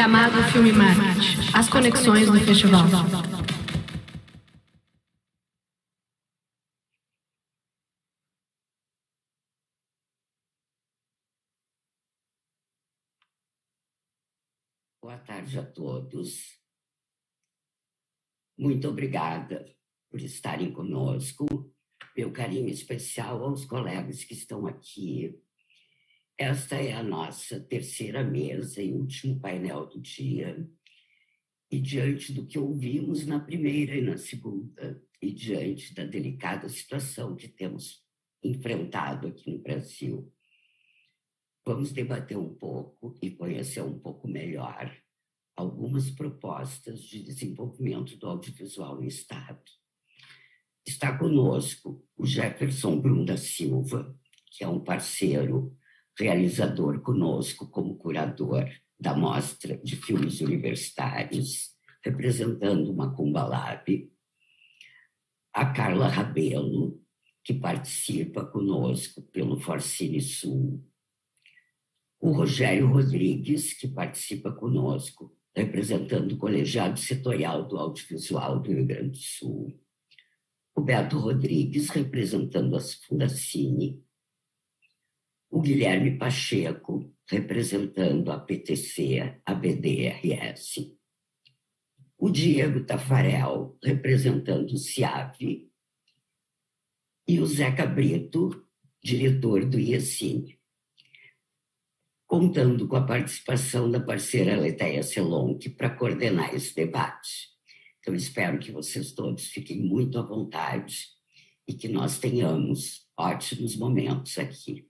Gramado Filme Market. As conexões do festival. Boa tarde a todos. Muito obrigada por estarem conosco. Meu carinho especial aos colegas que estão aqui esta é a nossa terceira mesa e último painel do dia. E diante do que ouvimos na primeira e na segunda, e diante da delicada situação que temos enfrentado aqui no Brasil, vamos debater um pouco e conhecer um pouco melhor algumas propostas de desenvolvimento do audiovisual no Estado. Está conosco o Jefferson Brum da Silva, que é um parceiro realizador conosco como curador da Mostra de Filmes Universitários, representando uma Lab, a Carla Rabelo, que participa conosco pelo Forcine Sul, o Rogério Rodrigues, que participa conosco, representando o Colegiado Setorial do Audiovisual do Rio Grande do Sul, o Beto Rodrigues, representando a Fundacine, o Guilherme Pacheco, representando a PTC, a BDRS, o Diego Tafarel, representando o CIAV, e o Zeca Brito, diretor do IECINE. Contando com a participação da parceira Letéia Selonque para coordenar esse debate. Então, espero que vocês todos fiquem muito à vontade e que nós tenhamos ótimos momentos aqui.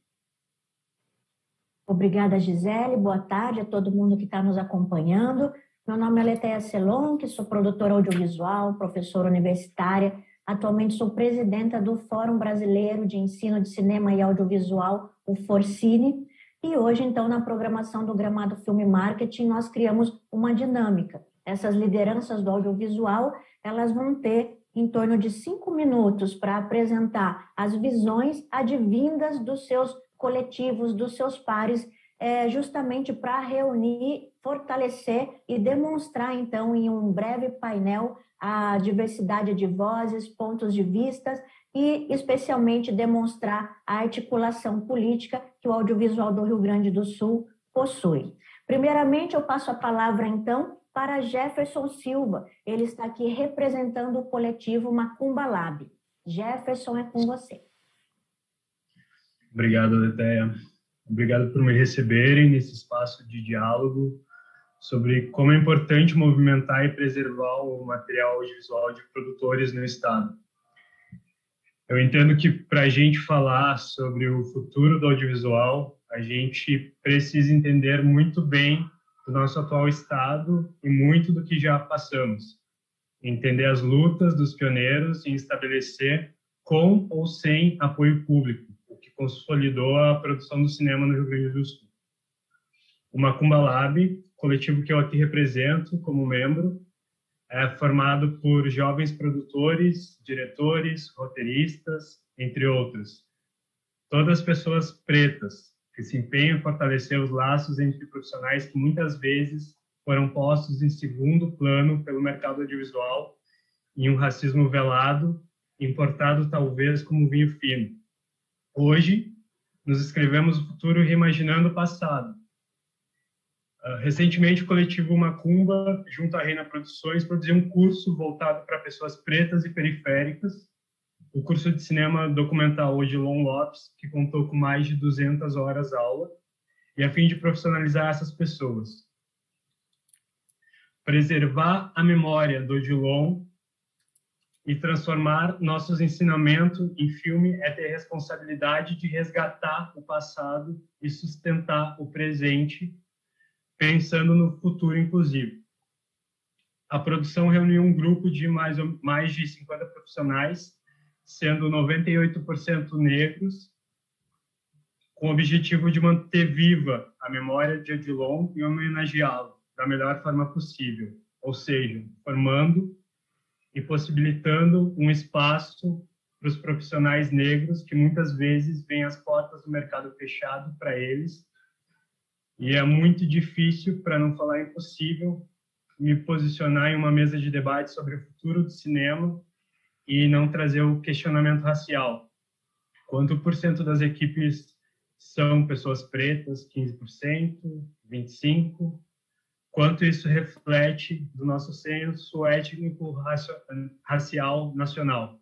Obrigada, Gisele. Boa tarde a todo mundo que está nos acompanhando. Meu nome é Letéia Celon, que sou produtora audiovisual, professora universitária. Atualmente sou presidenta do Fórum Brasileiro de Ensino de Cinema e Audiovisual, o Forcine. E hoje, então, na programação do Gramado Filme Marketing, nós criamos uma dinâmica. Essas lideranças do audiovisual, elas vão ter em torno de cinco minutos para apresentar as visões advindas dos seus coletivos dos seus pares, é, justamente para reunir, fortalecer e demonstrar, então, em um breve painel, a diversidade de vozes, pontos de vistas e, especialmente, demonstrar a articulação política que o audiovisual do Rio Grande do Sul possui. Primeiramente, eu passo a palavra, então, para Jefferson Silva. Ele está aqui representando o coletivo Macumba Lab. Jefferson, é com você. Obrigado, Letéia. Obrigado por me receberem nesse espaço de diálogo sobre como é importante movimentar e preservar o material audiovisual de produtores no Estado. Eu entendo que para a gente falar sobre o futuro do audiovisual, a gente precisa entender muito bem do nosso atual estado e muito do que já passamos. Entender as lutas dos pioneiros e estabelecer com ou sem apoio público consolidou a produção do cinema no Rio Grande do Sul. O Macumba Lab, coletivo que eu aqui represento como membro, é formado por jovens produtores, diretores, roteiristas, entre outros. Todas pessoas pretas que se empenham em fortalecer os laços entre profissionais que muitas vezes foram postos em segundo plano pelo mercado audiovisual em um racismo velado, importado talvez como vinho fino Hoje, nos escrevemos o futuro reimaginando o passado. Uh, recentemente, o coletivo Macumba, junto à Reina Produções, produziu um curso voltado para pessoas pretas e periféricas, o curso de cinema documental Odilon Lopes, que contou com mais de 200 horas aula, e a fim de profissionalizar essas pessoas. Preservar a memória do Odilon e transformar nossos ensinamentos em filme é ter responsabilidade de resgatar o passado e sustentar o presente, pensando no futuro inclusive. A produção reuniu um grupo de mais, mais de 50 profissionais, sendo 98% negros, com o objetivo de manter viva a memória de Odilon e homenageá-lo da melhor forma possível, ou seja, formando e possibilitando um espaço para os profissionais negros que muitas vezes veem as portas do mercado fechado para eles E é muito difícil, para não falar impossível, me posicionar em uma mesa de debate sobre o futuro do cinema e não trazer o questionamento racial. Quanto por cento das equipes são pessoas pretas, 15%, 25%? Quanto isso reflete do nosso senso étnico racial nacional?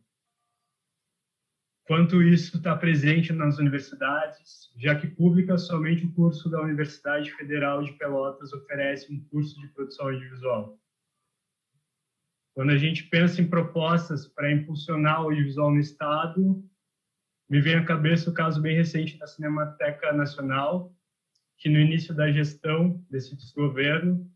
Quanto isso está presente nas universidades, já que pública somente o curso da Universidade Federal de Pelotas oferece um curso de produção audiovisual. Quando a gente pensa em propostas para impulsionar o audiovisual no Estado, me vem à cabeça o caso bem recente da Cinemateca Nacional, que no início da gestão desse desgoverno,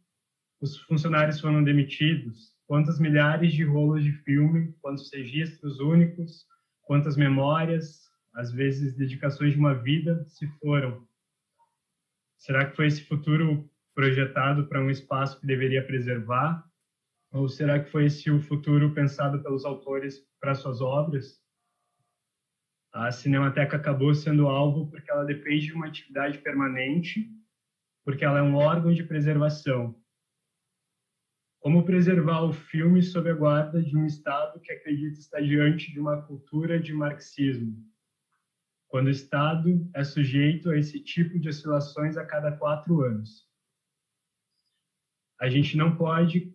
os funcionários foram demitidos, quantas milhares de rolos de filme, quantos registros únicos, quantas memórias, às vezes dedicações de uma vida se foram. Será que foi esse futuro projetado para um espaço que deveria preservar? Ou será que foi esse o futuro pensado pelos autores para suas obras? A Cinemateca acabou sendo alvo porque ela depende de uma atividade permanente, porque ela é um órgão de preservação. Como preservar o filme sob a guarda de um Estado que acredita estar diante de uma cultura de marxismo? Quando o Estado é sujeito a esse tipo de oscilações a cada quatro anos. A gente não pode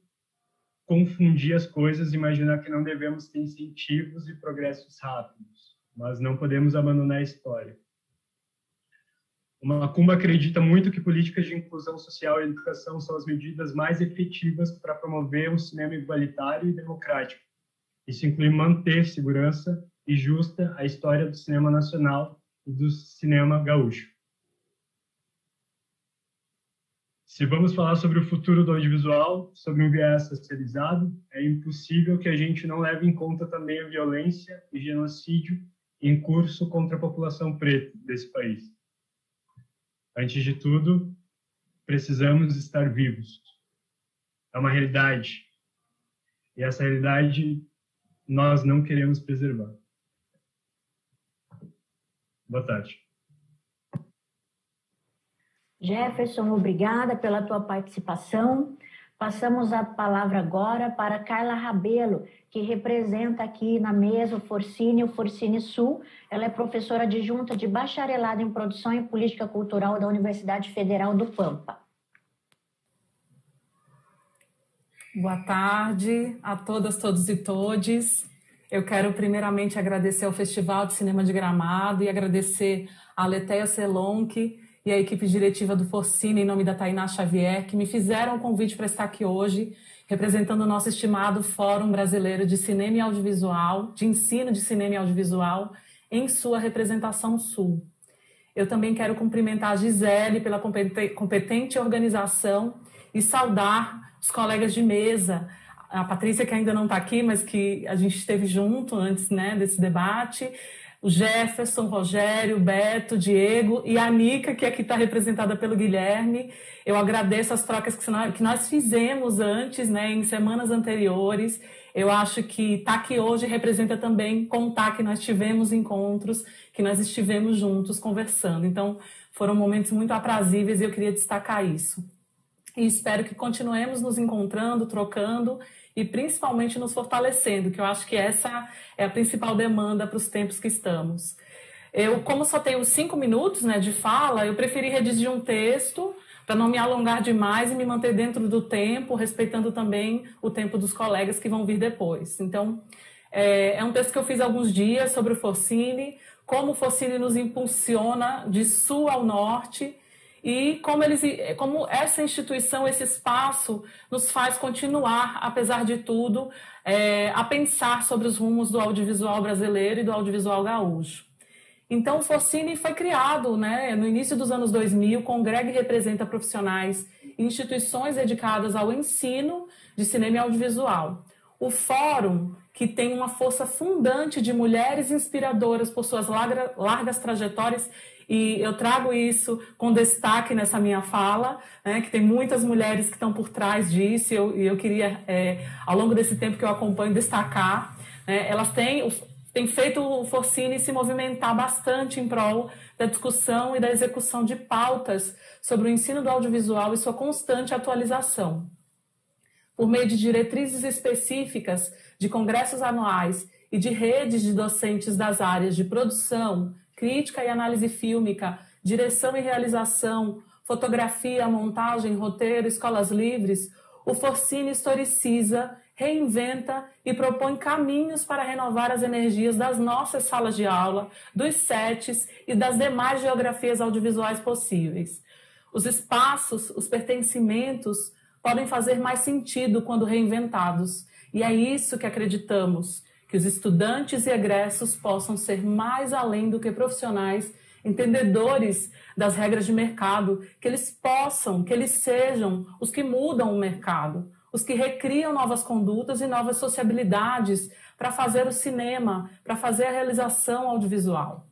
confundir as coisas e imaginar que não devemos ter incentivos e progressos rápidos mas não podemos abandonar a história. O Macumba acredita muito que políticas de inclusão social e educação são as medidas mais efetivas para promover um cinema igualitário e democrático. Isso inclui manter segurança e justa a história do cinema nacional e do cinema gaúcho. Se vamos falar sobre o futuro do audiovisual, sobre um viés socializado, é impossível que a gente não leve em conta também a violência e genocídio em curso contra a população preta desse país. Antes de tudo, precisamos estar vivos. É uma realidade. E essa realidade nós não queremos preservar. Boa tarde. Jefferson, obrigada pela tua participação. Passamos a palavra agora para Carla Rabelo, que representa aqui na mesa o Forcine, o Forcine Sul. Ela é professora adjunta de bacharelado em produção e política cultural da Universidade Federal do Pampa. Boa tarde a todas, todos e todes. Eu quero primeiramente agradecer ao Festival de Cinema de Gramado e agradecer a Letéia Selonque e a equipe diretiva do Forcine, em nome da Tainá Xavier, que me fizeram o convite para estar aqui hoje, representando o nosso estimado Fórum Brasileiro de Cinema e Audiovisual, de Ensino de Cinema e Audiovisual, em sua representação sul. Eu também quero cumprimentar a Gisele pela competente organização e saudar os colegas de mesa, a Patrícia, que ainda não está aqui, mas que a gente esteve junto antes né, desse debate, o Jefferson, Rogério, Beto, Diego e a Nica, que aqui está representada pelo Guilherme. Eu agradeço as trocas que nós fizemos antes, né, em semanas anteriores. Eu acho que estar tá aqui hoje representa também contar que nós tivemos encontros, que nós estivemos juntos conversando. Então, foram momentos muito aprazíveis e eu queria destacar isso. E espero que continuemos nos encontrando, trocando e principalmente nos fortalecendo, que eu acho que essa é a principal demanda para os tempos que estamos. Eu, como só tenho cinco minutos né, de fala, eu preferi redigir um texto para não me alongar demais e me manter dentro do tempo, respeitando também o tempo dos colegas que vão vir depois. Então, é, é um texto que eu fiz alguns dias sobre o Forcine, como o Forcine nos impulsiona de sul ao norte e como, eles, como essa instituição, esse espaço, nos faz continuar, apesar de tudo, é, a pensar sobre os rumos do audiovisual brasileiro e do audiovisual gaúcho. Então, o Forcine foi criado né, no início dos anos 2000, com o Greg representa profissionais e instituições dedicadas ao ensino de cinema e audiovisual. O Fórum, que tem uma força fundante de mulheres inspiradoras por suas larga, largas trajetórias e eu trago isso com destaque nessa minha fala, né, que tem muitas mulheres que estão por trás disso, e eu, eu queria, é, ao longo desse tempo que eu acompanho, destacar. Né, elas têm, tem feito o Forcine se movimentar bastante em prol da discussão e da execução de pautas sobre o ensino do audiovisual e sua constante atualização. Por meio de diretrizes específicas, de congressos anuais e de redes de docentes das áreas de produção, crítica e análise fílmica, direção e realização, fotografia, montagem, roteiro, escolas livres, o Forcine historiciza, reinventa e propõe caminhos para renovar as energias das nossas salas de aula, dos sets e das demais geografias audiovisuais possíveis. Os espaços, os pertencimentos podem fazer mais sentido quando reinventados, e é isso que acreditamos que os estudantes e egressos possam ser mais além do que profissionais, entendedores das regras de mercado, que eles possam, que eles sejam os que mudam o mercado, os que recriam novas condutas e novas sociabilidades para fazer o cinema, para fazer a realização audiovisual.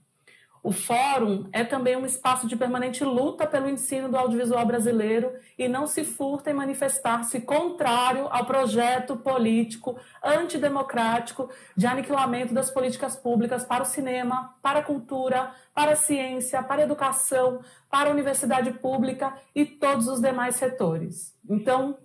O fórum é também um espaço de permanente luta pelo ensino do audiovisual brasileiro e não se furta em manifestar-se contrário ao projeto político antidemocrático de aniquilamento das políticas públicas para o cinema, para a cultura, para a ciência, para a educação, para a universidade pública e todos os demais setores. Então,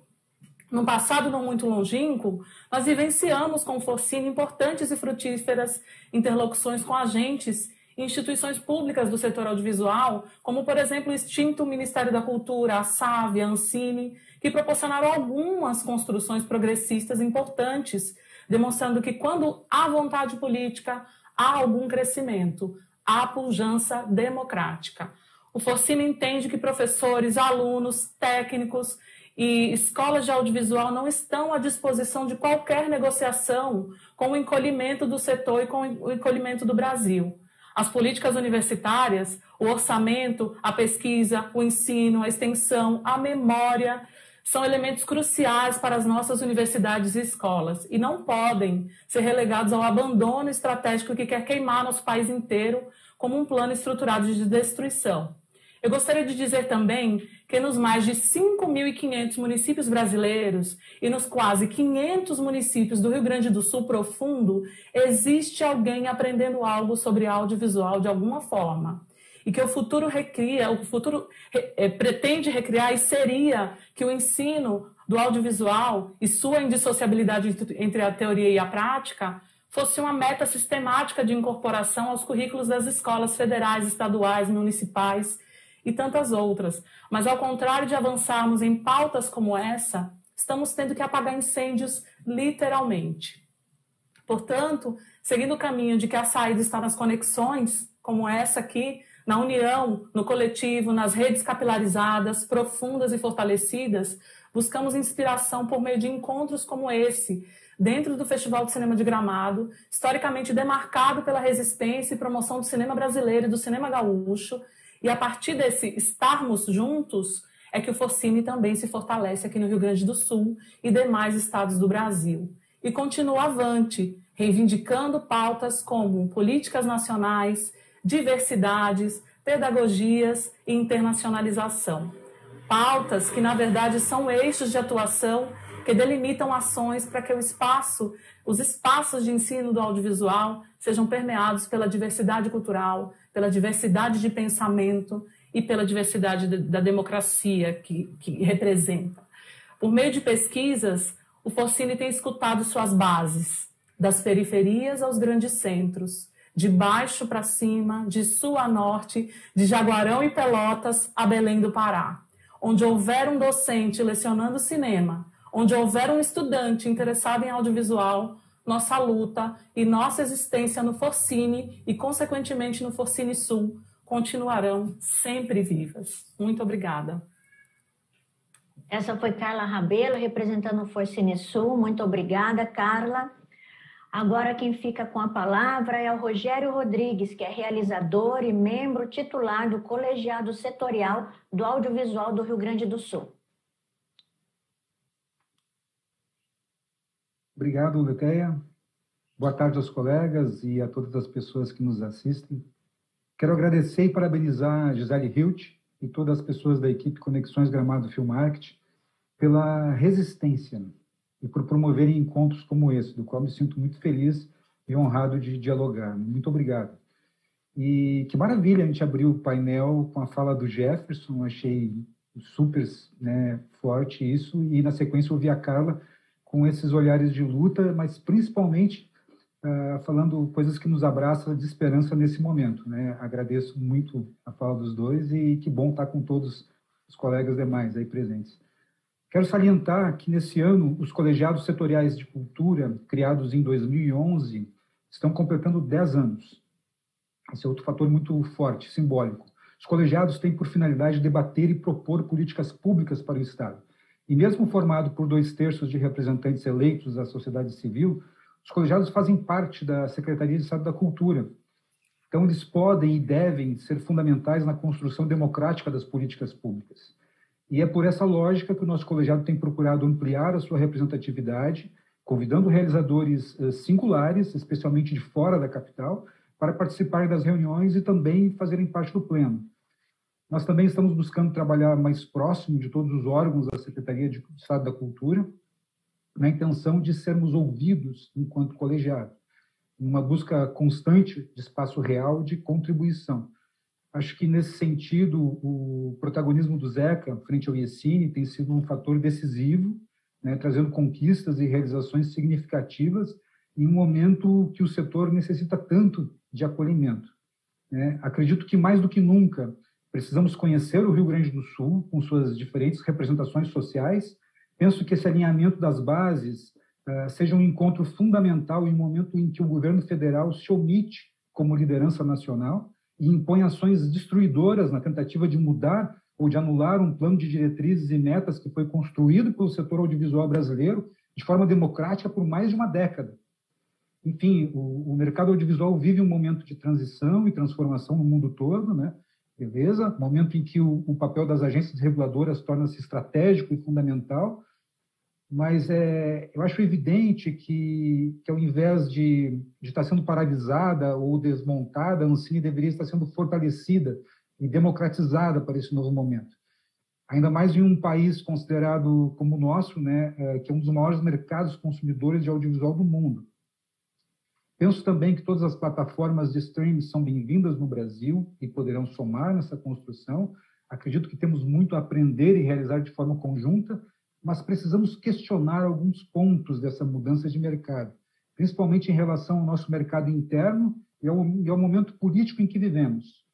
no passado não muito longínquo, nós vivenciamos com Forcine importantes e frutíferas interlocuções com agentes instituições públicas do setor audiovisual, como, por exemplo, o extinto Ministério da Cultura, a SAV, a Ancine, que proporcionaram algumas construções progressistas importantes, demonstrando que quando há vontade política, há algum crescimento, há pujança democrática. O Forcine entende que professores, alunos, técnicos e escolas de audiovisual não estão à disposição de qualquer negociação com o encolhimento do setor e com o encolhimento do Brasil. As políticas universitárias, o orçamento, a pesquisa, o ensino, a extensão, a memória, são elementos cruciais para as nossas universidades e escolas e não podem ser relegados ao abandono estratégico que quer queimar nosso país inteiro como um plano estruturado de destruição. Eu gostaria de dizer também que nos mais de 5.500 municípios brasileiros e nos quase 500 municípios do Rio Grande do Sul profundo, existe alguém aprendendo algo sobre audiovisual de alguma forma. E que o futuro recria, o futuro é, pretende recriar e seria que o ensino do audiovisual e sua indissociabilidade entre a teoria e a prática fosse uma meta sistemática de incorporação aos currículos das escolas federais, estaduais, municipais e tantas outras. Mas ao contrário de avançarmos em pautas como essa, estamos tendo que apagar incêndios literalmente. Portanto, seguindo o caminho de que a saída está nas conexões, como essa aqui, na união, no coletivo, nas redes capilarizadas, profundas e fortalecidas, buscamos inspiração por meio de encontros como esse, dentro do Festival de Cinema de Gramado, historicamente demarcado pela resistência e promoção do cinema brasileiro e do cinema gaúcho, e a partir desse estarmos juntos, é que o Forcine também se fortalece aqui no Rio Grande do Sul e demais estados do Brasil. E continua avante, reivindicando pautas como políticas nacionais, diversidades, pedagogias e internacionalização. Pautas que, na verdade, são eixos de atuação que delimitam ações para que o espaço, os espaços de ensino do audiovisual sejam permeados pela diversidade cultural, pela diversidade de pensamento e pela diversidade da democracia que, que representa. Por meio de pesquisas, o Forcini tem escutado suas bases, das periferias aos grandes centros, de baixo para cima, de sul a norte, de Jaguarão e Pelotas a Belém do Pará. Onde houver um docente lecionando cinema, onde houver um estudante interessado em audiovisual, nossa luta e nossa existência no Forcine e, consequentemente, no Forcine Sul continuarão sempre vivas. Muito obrigada. Essa foi Carla Rabelo, representando o Forcine Sul. Muito obrigada, Carla. Agora quem fica com a palavra é o Rogério Rodrigues, que é realizador e membro titular do Colegiado Setorial do Audiovisual do Rio Grande do Sul. Obrigado, Leteia. Boa tarde aos colegas e a todas as pessoas que nos assistem. Quero agradecer e parabenizar a Gisele Hilt e todas as pessoas da equipe Conexões Gramado Film Market pela resistência e por promoverem encontros como esse, do qual me sinto muito feliz e honrado de dialogar. Muito obrigado. E que maravilha a gente abriu o painel com a fala do Jefferson, achei super né, forte isso, e na sequência ouvi a Carla com esses olhares de luta, mas principalmente uh, falando coisas que nos abraçam de esperança nesse momento. Né? Agradeço muito a fala dos dois e que bom estar com todos os colegas demais aí presentes. Quero salientar que nesse ano os colegiados setoriais de cultura, criados em 2011, estão completando 10 anos. Esse é outro fator muito forte, simbólico. Os colegiados têm por finalidade debater e propor políticas públicas para o Estado. E mesmo formado por dois terços de representantes eleitos da sociedade civil, os colegiados fazem parte da Secretaria de Estado da Cultura. Então, eles podem e devem ser fundamentais na construção democrática das políticas públicas. E é por essa lógica que o nosso colegiado tem procurado ampliar a sua representatividade, convidando realizadores eh, singulares, especialmente de fora da capital, para participarem das reuniões e também fazerem parte do pleno. Nós também estamos buscando trabalhar mais próximo de todos os órgãos da Secretaria de Estado da Cultura, na intenção de sermos ouvidos enquanto colegiado, uma busca constante de espaço real de contribuição. Acho que, nesse sentido, o protagonismo do Zeca frente ao IECINE tem sido um fator decisivo, né, trazendo conquistas e realizações significativas em um momento que o setor necessita tanto de acolhimento. Né? Acredito que, mais do que nunca, precisamos conhecer o Rio Grande do Sul, com suas diferentes representações sociais, Penso que esse alinhamento das bases uh, seja um encontro fundamental em um momento em que o governo federal se omite como liderança nacional e impõe ações destruidoras na tentativa de mudar ou de anular um plano de diretrizes e metas que foi construído pelo setor audiovisual brasileiro de forma democrática por mais de uma década. Enfim, o, o mercado audiovisual vive um momento de transição e transformação no mundo todo, né? Beleza? Momento em que o, o papel das agências reguladoras torna-se estratégico e fundamental, mas é, eu acho evidente que, que ao invés de, de estar sendo paralisada ou desmontada, a Ancine deveria estar sendo fortalecida e democratizada para esse novo momento. Ainda mais em um país considerado como o nosso, né, é, que é um dos maiores mercados consumidores de audiovisual do mundo. Penso também que todas as plataformas de streaming são bem-vindas no Brasil e poderão somar nessa construção. Acredito que temos muito a aprender e realizar de forma conjunta, mas precisamos questionar alguns pontos dessa mudança de mercado, principalmente em relação ao nosso mercado interno e ao, e ao momento político em que vivemos.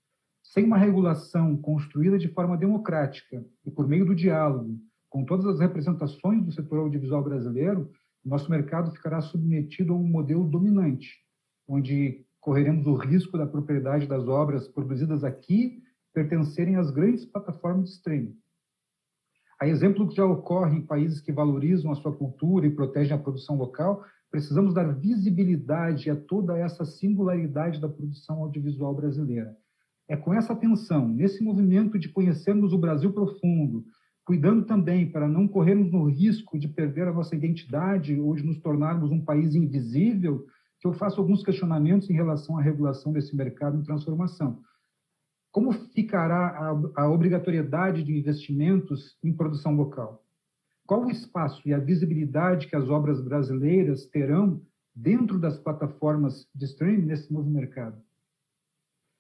Sem uma regulação construída de forma democrática e por meio do diálogo com todas as representações do setor audiovisual brasileiro, nosso mercado ficará submetido a um modelo dominante, onde correremos o risco da propriedade das obras produzidas aqui pertencerem às grandes plataformas de streaming a exemplo que já ocorre em países que valorizam a sua cultura e protegem a produção local, precisamos dar visibilidade a toda essa singularidade da produção audiovisual brasileira. É com essa atenção, nesse movimento de conhecermos o Brasil profundo, cuidando também para não corrermos no risco de perder a nossa identidade ou de nos tornarmos um país invisível, que eu faço alguns questionamentos em relação à regulação desse mercado em transformação. Como ficará a, a obrigatoriedade de investimentos em produção local? Qual o espaço e a visibilidade que as obras brasileiras terão dentro das plataformas de streaming nesse novo mercado?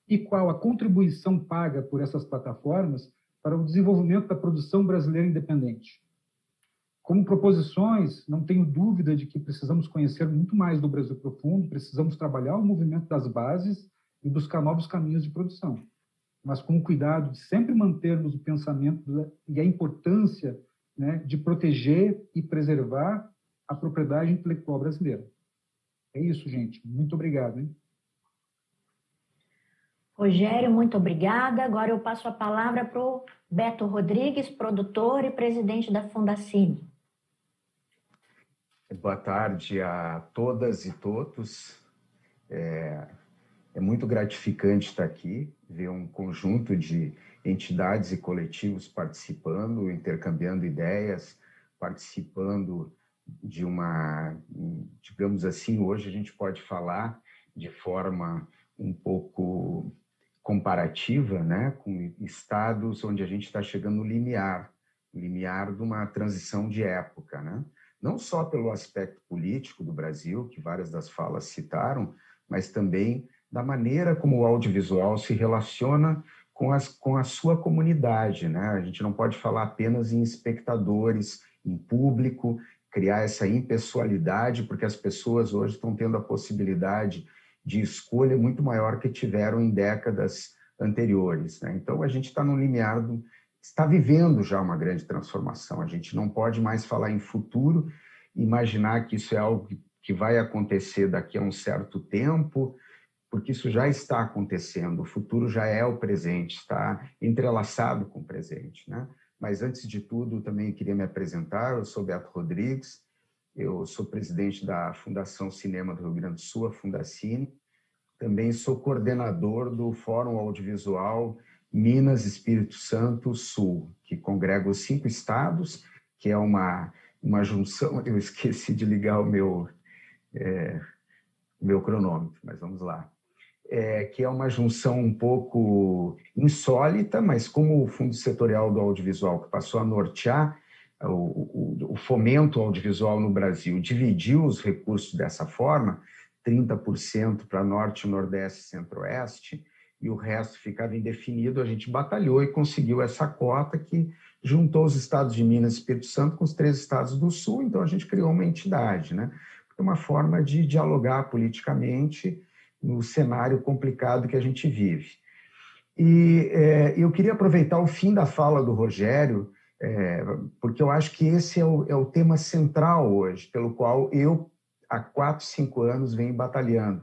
E qual a contribuição paga por essas plataformas para o desenvolvimento da produção brasileira independente? Como proposições, não tenho dúvida de que precisamos conhecer muito mais do Brasil profundo, precisamos trabalhar o movimento das bases e buscar novos caminhos de produção mas com o cuidado de sempre mantermos o pensamento e a importância né, de proteger e preservar a propriedade intelectual brasileira. É isso, gente. Muito obrigado. Hein? Rogério, muito obrigada. Agora eu passo a palavra para o Beto Rodrigues, produtor e presidente da Fundacine. Boa tarde a todas e todos. É, é muito gratificante estar aqui, ver um conjunto de entidades e coletivos participando, intercambiando ideias, participando de uma, digamos assim, hoje a gente pode falar de forma um pouco comparativa, né, com estados onde a gente está chegando no limiar, limiar de uma transição de época, né? não só pelo aspecto político do Brasil, que várias das falas citaram, mas também da maneira como o audiovisual se relaciona com, as, com a sua comunidade. Né? A gente não pode falar apenas em espectadores, em público, criar essa impessoalidade, porque as pessoas hoje estão tendo a possibilidade de escolha muito maior que tiveram em décadas anteriores. Né? Então, a gente está no limiar do. está vivendo já uma grande transformação. A gente não pode mais falar em futuro, imaginar que isso é algo que vai acontecer daqui a um certo tempo, porque isso já está acontecendo. O futuro já é o presente, está entrelaçado com o presente. Né? Mas, antes de tudo, também queria me apresentar. Eu sou Beto Rodrigues, eu sou presidente da Fundação Cinema do Rio Grande do Sul, a Fundacine. Também sou coordenador do Fórum Audiovisual Minas Espírito Santo Sul, que congrega os cinco estados, que é uma, uma junção. Eu esqueci de ligar o meu, é, meu cronômetro, mas vamos lá. É, que é uma junção um pouco insólita, mas como o Fundo Setorial do Audiovisual, que passou a nortear o, o, o fomento audiovisual no Brasil, dividiu os recursos dessa forma, 30% para Norte, Nordeste e Centro-Oeste, e o resto ficava indefinido, a gente batalhou e conseguiu essa cota que juntou os estados de Minas e Espírito Santo com os três estados do Sul, então a gente criou uma entidade, né? Uma forma de dialogar politicamente no cenário complicado que a gente vive. E é, eu queria aproveitar o fim da fala do Rogério, é, porque eu acho que esse é o, é o tema central hoje, pelo qual eu há quatro, cinco anos venho batalhando,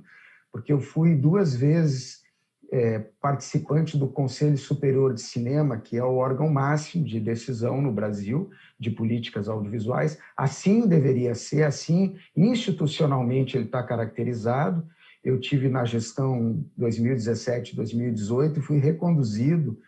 porque eu fui duas vezes é, participante do Conselho Superior de Cinema, que é o órgão máximo de decisão no Brasil de políticas audiovisuais. Assim deveria ser, assim institucionalmente ele está caracterizado. Eu tive na gestão 2017-2018 e fui reconduzido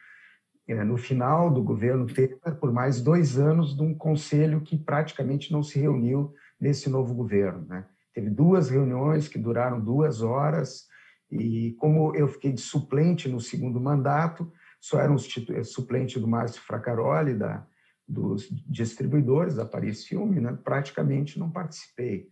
no final do governo Temer por mais dois anos de um conselho que praticamente não se reuniu nesse novo governo. Né? Teve duas reuniões que duraram duas horas, e como eu fiquei de suplente no segundo mandato, só era um eh, suplente do Márcio Fracaroli, da, dos distribuidores da Paris Filme, né? praticamente não participei.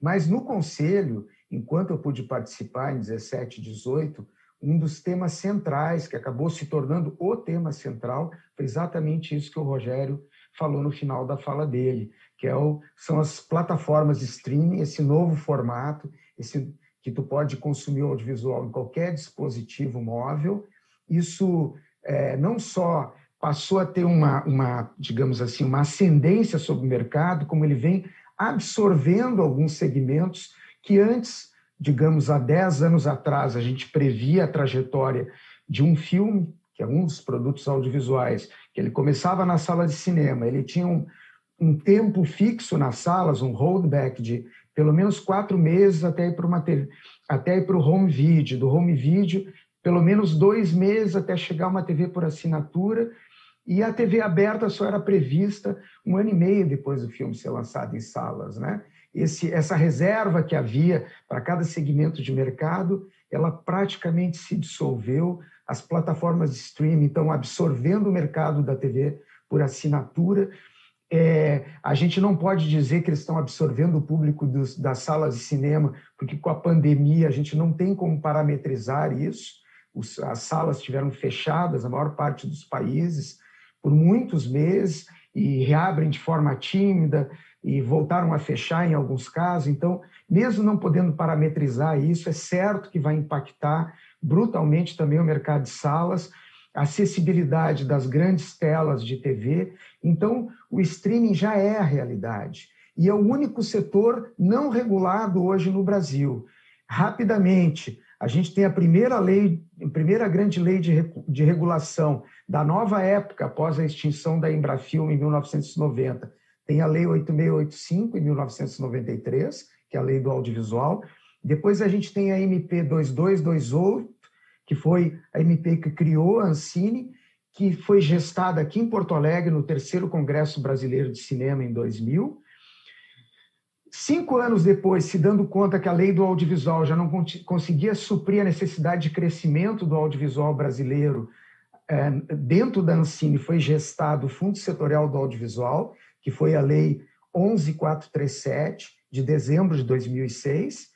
Mas no conselho, enquanto eu pude participar em 17 e 18, um dos temas centrais, que acabou se tornando o tema central, foi exatamente isso que o Rogério falou no final da fala dele, que é o, são as plataformas de streaming, esse novo formato, esse que tu pode consumir o audiovisual em qualquer dispositivo móvel. Isso é, não só passou a ter uma, uma, digamos assim, uma ascendência sobre o mercado, como ele vem absorvendo alguns segmentos que antes, digamos, há 10 anos atrás, a gente previa a trajetória de um filme, que é um dos produtos audiovisuais, que ele começava na sala de cinema, ele tinha um, um tempo fixo nas salas, um holdback de pelo menos quatro meses até ir para uma até ir para o home video, do home video pelo menos dois meses até chegar uma TV por assinatura. E a TV aberta só era prevista um ano e meio depois do filme ser lançado em salas, né? Esse, essa reserva que havia para cada segmento de mercado, ela praticamente se dissolveu. As plataformas de streaming estão absorvendo o mercado da TV por assinatura é, a gente não pode dizer que eles estão absorvendo o público dos, das salas de cinema, porque com a pandemia a gente não tem como parametrizar isso. Os, as salas estiveram fechadas, a maior parte dos países, por muitos meses, e reabrem de forma tímida e voltaram a fechar em alguns casos. Então, mesmo não podendo parametrizar isso, é certo que vai impactar brutalmente também o mercado de salas, a acessibilidade das grandes telas de TV. Então, o streaming já é a realidade. E é o único setor não regulado hoje no Brasil. Rapidamente, a gente tem a primeira lei, a primeira grande lei de, de regulação da nova época, após a extinção da Embrafilme em 1990. Tem a Lei 8685, em 1993, que é a lei do audiovisual. Depois a gente tem a MP 2228, que foi a MP que criou a Ancine, que foi gestada aqui em Porto Alegre no terceiro Congresso Brasileiro de Cinema em 2000. Cinco anos depois, se dando conta que a lei do audiovisual já não conseguia suprir a necessidade de crescimento do audiovisual brasileiro, é, dentro da Ancine foi gestado o Fundo Setorial do Audiovisual, que foi a lei 11437, de dezembro de 2006,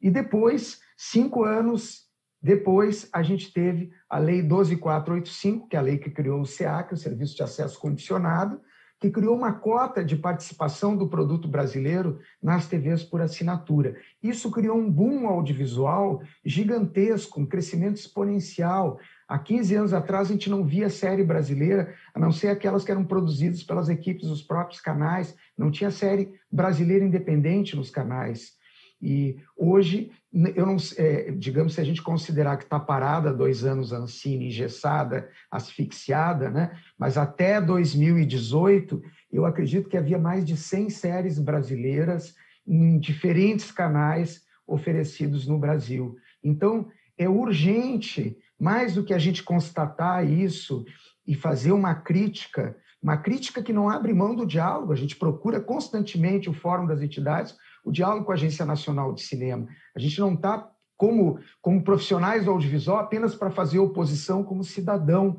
e depois, cinco anos depois, a gente teve a Lei 12485, que é a lei que criou o SEAC, o Serviço de Acesso Condicionado, que criou uma cota de participação do produto brasileiro nas TVs por assinatura. Isso criou um boom audiovisual gigantesco, um crescimento exponencial. Há 15 anos atrás, a gente não via série brasileira, a não ser aquelas que eram produzidas pelas equipes dos próprios canais. Não tinha série brasileira independente nos canais. E hoje, eu não, é, digamos, se a gente considerar que está parada dois anos a Ancine, engessada, asfixiada, né? mas até 2018, eu acredito que havia mais de 100 séries brasileiras em diferentes canais oferecidos no Brasil. Então, é urgente, mais do que a gente constatar isso e fazer uma crítica, uma crítica que não abre mão do diálogo, a gente procura constantemente o Fórum das Entidades o diálogo com a Agência Nacional de Cinema. A gente não está como, como profissionais do audiovisual apenas para fazer oposição como cidadão,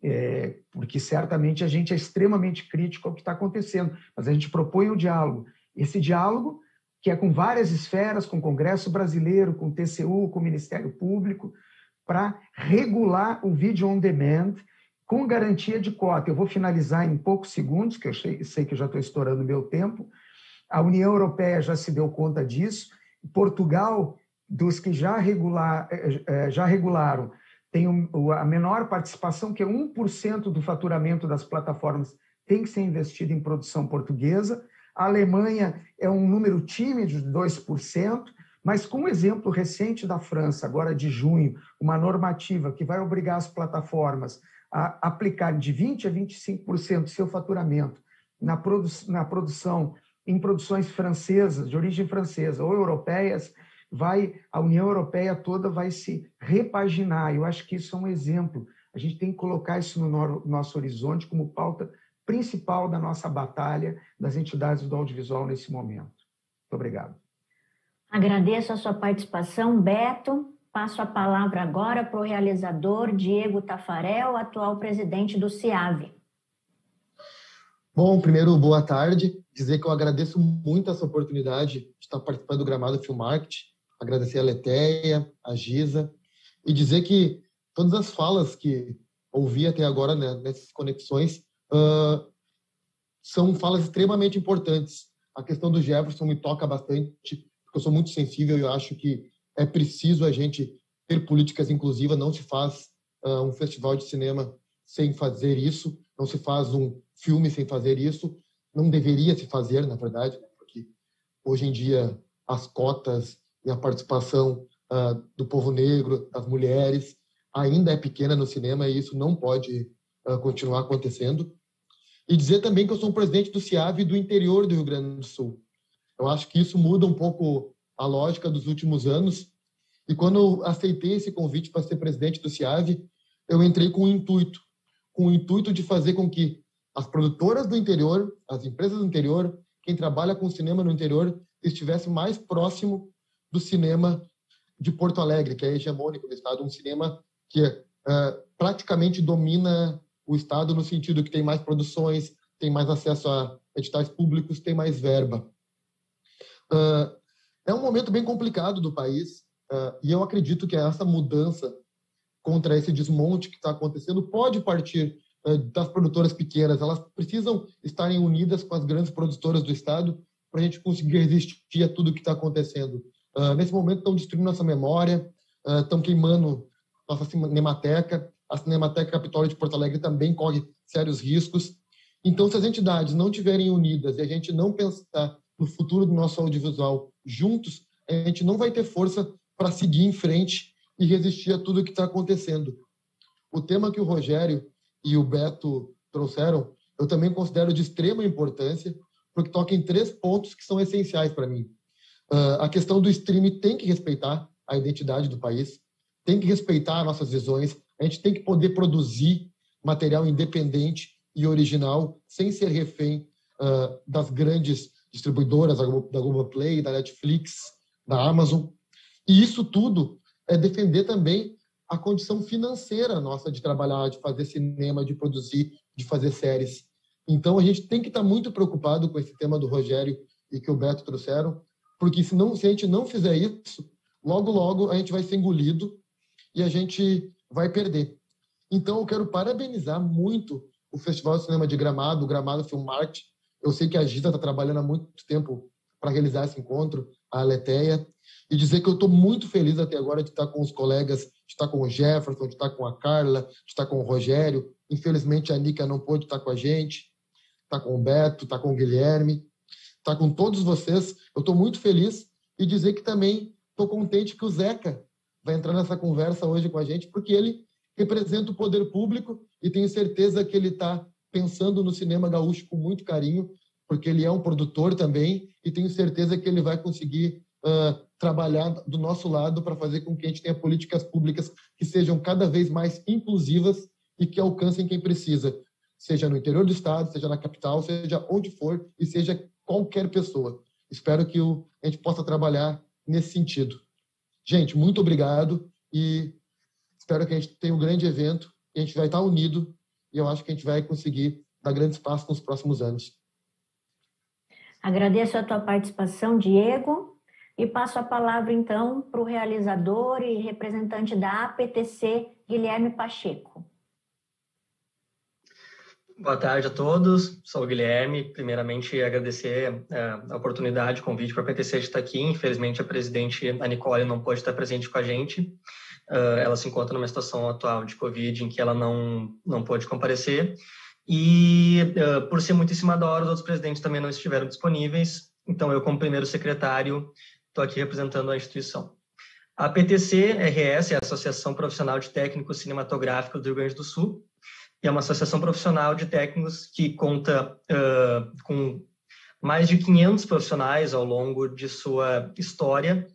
é, porque certamente a gente é extremamente crítico ao que está acontecendo, mas a gente propõe o diálogo. Esse diálogo, que é com várias esferas, com o Congresso Brasileiro, com o TCU, com o Ministério Público, para regular o vídeo on demand com garantia de cota. Eu vou finalizar em poucos segundos, que eu sei, sei que já estou estourando meu tempo, a União Europeia já se deu conta disso. Portugal, dos que já, regular, eh, eh, já regularam, tem a menor participação, que é 1% do faturamento das plataformas tem que ser investido em produção portuguesa. A Alemanha é um número tímido de 2%, mas com um exemplo recente da França, agora de junho, uma normativa que vai obrigar as plataformas a aplicar de 20% a 25% do seu faturamento na, produ na produção em produções francesas, de origem francesa ou europeias, vai a União Europeia toda vai se repaginar. Eu acho que isso é um exemplo. A gente tem que colocar isso no nosso horizonte como pauta principal da nossa batalha das entidades do audiovisual nesse momento. Muito obrigado. Agradeço a sua participação, Beto. Passo a palavra agora para o realizador Diego Tafarel, atual presidente do CIAV. Bom, primeiro, boa tarde. Dizer que eu agradeço muito essa oportunidade de estar participando do Gramado Film Market. Agradecer a Leteia, a Giza. E dizer que todas as falas que ouvi até agora né, nessas conexões uh, são falas extremamente importantes. A questão do Jefferson me toca bastante, porque eu sou muito sensível e eu acho que é preciso a gente ter políticas inclusivas. Não se faz uh, um festival de cinema sem fazer isso, não se faz um filme sem fazer isso. Não deveria se fazer, na verdade, né? porque hoje em dia as cotas e a participação uh, do povo negro, das mulheres, ainda é pequena no cinema e isso não pode uh, continuar acontecendo. E dizer também que eu sou um presidente do CIAV do interior do Rio Grande do Sul. Eu acho que isso muda um pouco a lógica dos últimos anos. E quando eu aceitei esse convite para ser presidente do CIAV, eu entrei com o intuito, com o intuito de fazer com que as produtoras do interior, as empresas do interior, quem trabalha com cinema no interior, estivesse mais próximo do cinema de Porto Alegre, que é hegemônico no estado, um cinema que uh, praticamente domina o estado no sentido que tem mais produções, tem mais acesso a editais públicos, tem mais verba. Uh, é um momento bem complicado do país uh, e eu acredito que essa mudança contra esse desmonte que está acontecendo pode partir das produtoras pequenas, elas precisam estarem unidas com as grandes produtoras do Estado para a gente conseguir resistir a tudo que está acontecendo. Uh, nesse momento estão destruindo nossa memória, uh, estão queimando nossa cinemateca, a Cinemateca Capitólio de Porto Alegre também corre sérios riscos. Então, se as entidades não estiverem unidas e a gente não pensar no futuro do nosso audiovisual juntos, a gente não vai ter força para seguir em frente e resistir a tudo que está acontecendo. O tema que o Rogério e o Beto trouxeram, eu também considero de extrema importância, porque toca em três pontos que são essenciais para mim. Uh, a questão do streaming tem que respeitar a identidade do país, tem que respeitar nossas visões, a gente tem que poder produzir material independente e original, sem ser refém uh, das grandes distribuidoras, da Globoplay, da Netflix, da Amazon. E isso tudo é defender também a condição financeira nossa de trabalhar, de fazer cinema, de produzir, de fazer séries. Então, a gente tem que estar muito preocupado com esse tema do Rogério e que o Beto trouxeram, porque se, não, se a gente não fizer isso, logo, logo a gente vai ser engolido e a gente vai perder. Então, eu quero parabenizar muito o Festival de Cinema de Gramado, o Gramado Film Market. Eu sei que a Gita está trabalhando há muito tempo para realizar esse encontro, a Leteia, e dizer que eu estou muito feliz até agora de estar com os colegas, de estar com o Jefferson, de estar com a Carla, de estar com o Rogério. Infelizmente, a Nica não pôde estar com a gente, está com o Beto, está com o Guilherme, está com todos vocês. Eu estou muito feliz e dizer que também estou contente que o Zeca vai entrar nessa conversa hoje com a gente, porque ele representa o poder público e tenho certeza que ele está pensando no cinema gaúcho com muito carinho, porque ele é um produtor também e tenho certeza que ele vai conseguir uh, trabalhar do nosso lado para fazer com que a gente tenha políticas públicas que sejam cada vez mais inclusivas e que alcancem quem precisa, seja no interior do estado, seja na capital, seja onde for e seja qualquer pessoa. Espero que a gente possa trabalhar nesse sentido. Gente, muito obrigado e espero que a gente tenha um grande evento a gente vai estar unido e eu acho que a gente vai conseguir dar grande espaço nos próximos anos. Agradeço a tua participação, Diego, e passo a palavra então para o realizador e representante da APTC, Guilherme Pacheco. Boa tarde a todos, sou o Guilherme. Primeiramente, agradecer é, a oportunidade, o convite para a PTC de estar aqui. Infelizmente, a presidente, a Nicole, não pode estar presente com a gente. Uh, ela se encontra numa situação atual de Covid em que ela não, não pôde comparecer. E, uh, por ser muito em cima da hora, os outros presidentes também não estiveram disponíveis. Então, eu, como primeiro secretário, estou aqui representando a instituição. A PTC-RS é a Associação Profissional de Técnicos Cinematográficos do Rio Grande do Sul, é uma associação profissional de técnicos que conta uh, com mais de 500 profissionais ao longo de sua história,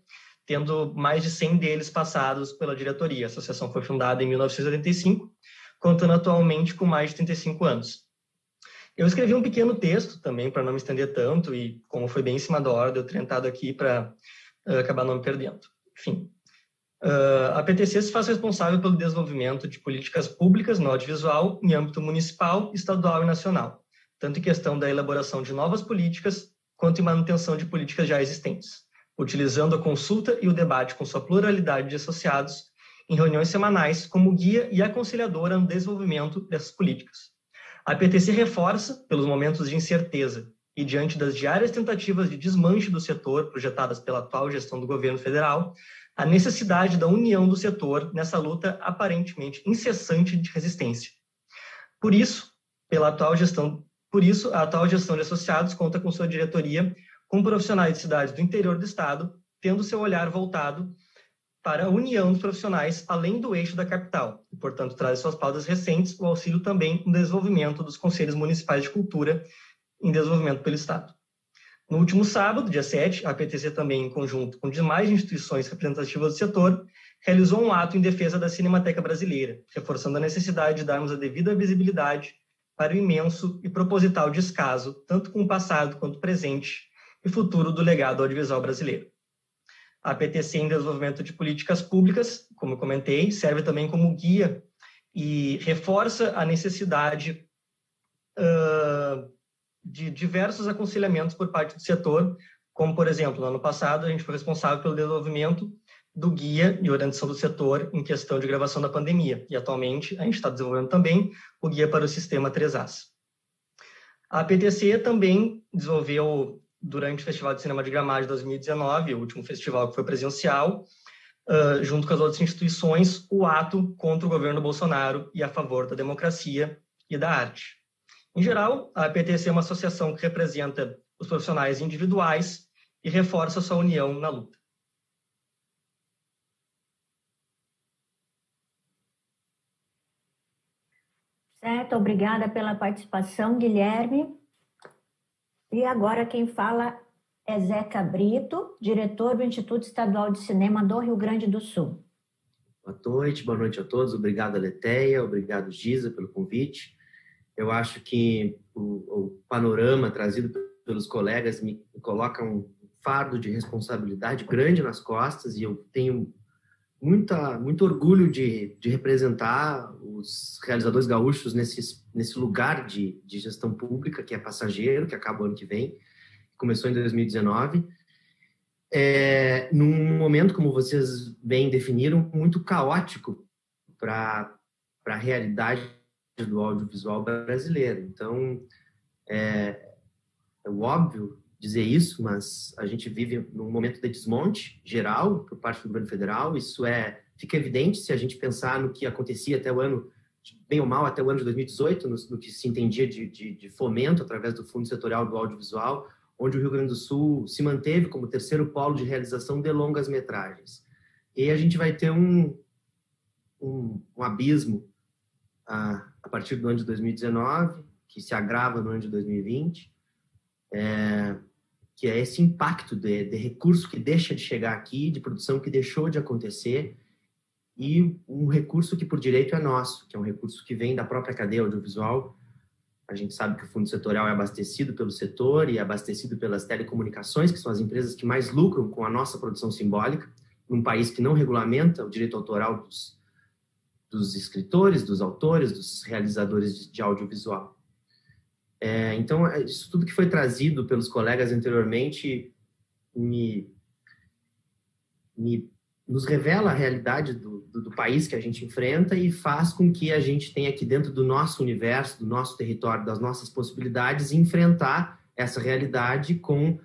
tendo mais de 100 deles passados pela diretoria. A associação foi fundada em 1985, contando atualmente com mais de 35 anos. Eu escrevi um pequeno texto também, para não me estender tanto, e como foi bem em cima da hora, eu tentado aqui para uh, acabar não me perdendo. Enfim, Uh, a PTC se faz responsável pelo desenvolvimento de políticas públicas no audiovisual em âmbito municipal, estadual e nacional, tanto em questão da elaboração de novas políticas, quanto em manutenção de políticas já existentes, utilizando a consulta e o debate com sua pluralidade de associados em reuniões semanais como guia e aconselhadora no desenvolvimento dessas políticas. A PTC reforça, pelos momentos de incerteza e diante das diárias tentativas de desmanche do setor projetadas pela atual gestão do governo federal, a necessidade da união do setor nessa luta aparentemente incessante de resistência. Por isso, pela atual gestão, por isso a atual gestão de associados conta com sua diretoria com profissionais de cidades do interior do estado, tendo seu olhar voltado para a união dos profissionais além do eixo da capital, e, portanto, traz suas pautas recentes o auxílio também no desenvolvimento dos conselhos municipais de cultura em desenvolvimento pelo estado. No último sábado, dia 7, a PTC também, em conjunto com demais instituições representativas do setor, realizou um ato em defesa da Cinemateca Brasileira, reforçando a necessidade de darmos a devida visibilidade para o imenso e proposital descaso, tanto com o passado quanto o presente e futuro do legado audiovisual brasileiro. A PTC em desenvolvimento de políticas públicas, como eu comentei, serve também como guia e reforça a necessidade uh, de diversos aconselhamentos por parte do setor, como, por exemplo, no ano passado, a gente foi responsável pelo desenvolvimento do guia de orientação do setor em questão de gravação da pandemia. E, atualmente, a gente está desenvolvendo também o guia para o sistema 3As. A PTC também desenvolveu, durante o Festival de Cinema de Gramado de 2019, o último festival que foi presencial, uh, junto com as outras instituições, o ato contra o governo Bolsonaro e a favor da democracia e da arte. Em geral, a PTC é uma associação que representa os profissionais individuais e reforça sua união na luta. Certo, obrigada pela participação, Guilherme. E agora quem fala é Zeca Brito, diretor do Instituto Estadual de Cinema do Rio Grande do Sul. Boa noite, boa noite a todos. Obrigado, Leteia, obrigado, Giza, pelo convite. Eu acho que o, o panorama trazido pelos colegas me coloca um fardo de responsabilidade grande nas costas e eu tenho muita, muito orgulho de, de representar os realizadores gaúchos nesse, nesse lugar de, de gestão pública, que é passageiro, que acaba o ano que vem, começou em 2019. É, num momento, como vocês bem definiram, muito caótico para a realidade do audiovisual brasileiro. Então, é, é óbvio dizer isso, mas a gente vive num momento de desmonte geral por parte do governo federal. Isso é fica evidente se a gente pensar no que acontecia até o ano, bem ou mal, até o ano de 2018, no, no que se entendia de, de, de, fomento através do Fundo Setorial do Audiovisual, onde o Rio Grande do Sul se manteve como terceiro polo de realização de longas metragens. E a gente vai ter um, um, um abismo a, a partir do ano de 2019, que se agrava no ano de 2020. É, que é esse impacto de, de recurso que deixa de chegar aqui, de produção que deixou de acontecer, e um recurso que por direito é nosso, que é um recurso que vem da própria cadeia audiovisual. A gente sabe que o fundo setorial é abastecido pelo setor e é abastecido pelas telecomunicações, que são as empresas que mais lucram com a nossa produção simbólica, num país que não regulamenta o direito autoral dos, dos escritores, dos autores, dos realizadores de, de audiovisual. É, então, é, isso tudo que foi trazido pelos colegas anteriormente me, me nos revela a realidade do, do, do, país que a gente enfrenta e faz com que a gente tenha aqui dentro do nosso universo, do nosso território, das nossas possibilidades, enfrentar essa realidade com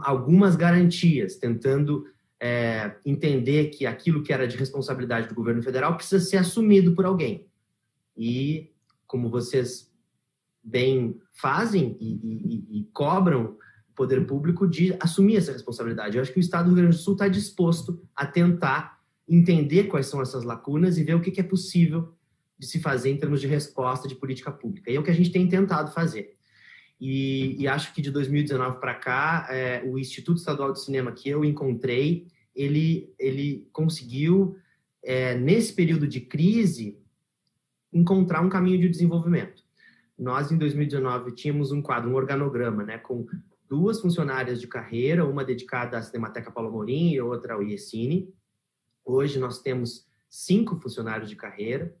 algumas garantias, tentando é, entender que aquilo que era de responsabilidade do governo federal precisa ser assumido por alguém. E, como vocês bem fazem e, e, e, cobram o poder público de assumir essa responsabilidade. Eu acho que o Estado do Rio Grande do Sul está disposto a tentar entender quais são essas lacunas e ver o que, que é possível de se fazer em termos de resposta de política pública. E é o que a gente tem tentado fazer. E, e acho que de 2019 para cá, é, o Instituto Estadual de Cinema que eu encontrei, ele, ele conseguiu, é, nesse período de crise, encontrar um caminho de desenvolvimento nós em 2019 tínhamos um quadro, um organograma, né, com duas funcionárias de carreira, uma dedicada à Cinemateca Paulo Morim e outra ao IECine. Hoje nós temos cinco funcionários de carreira,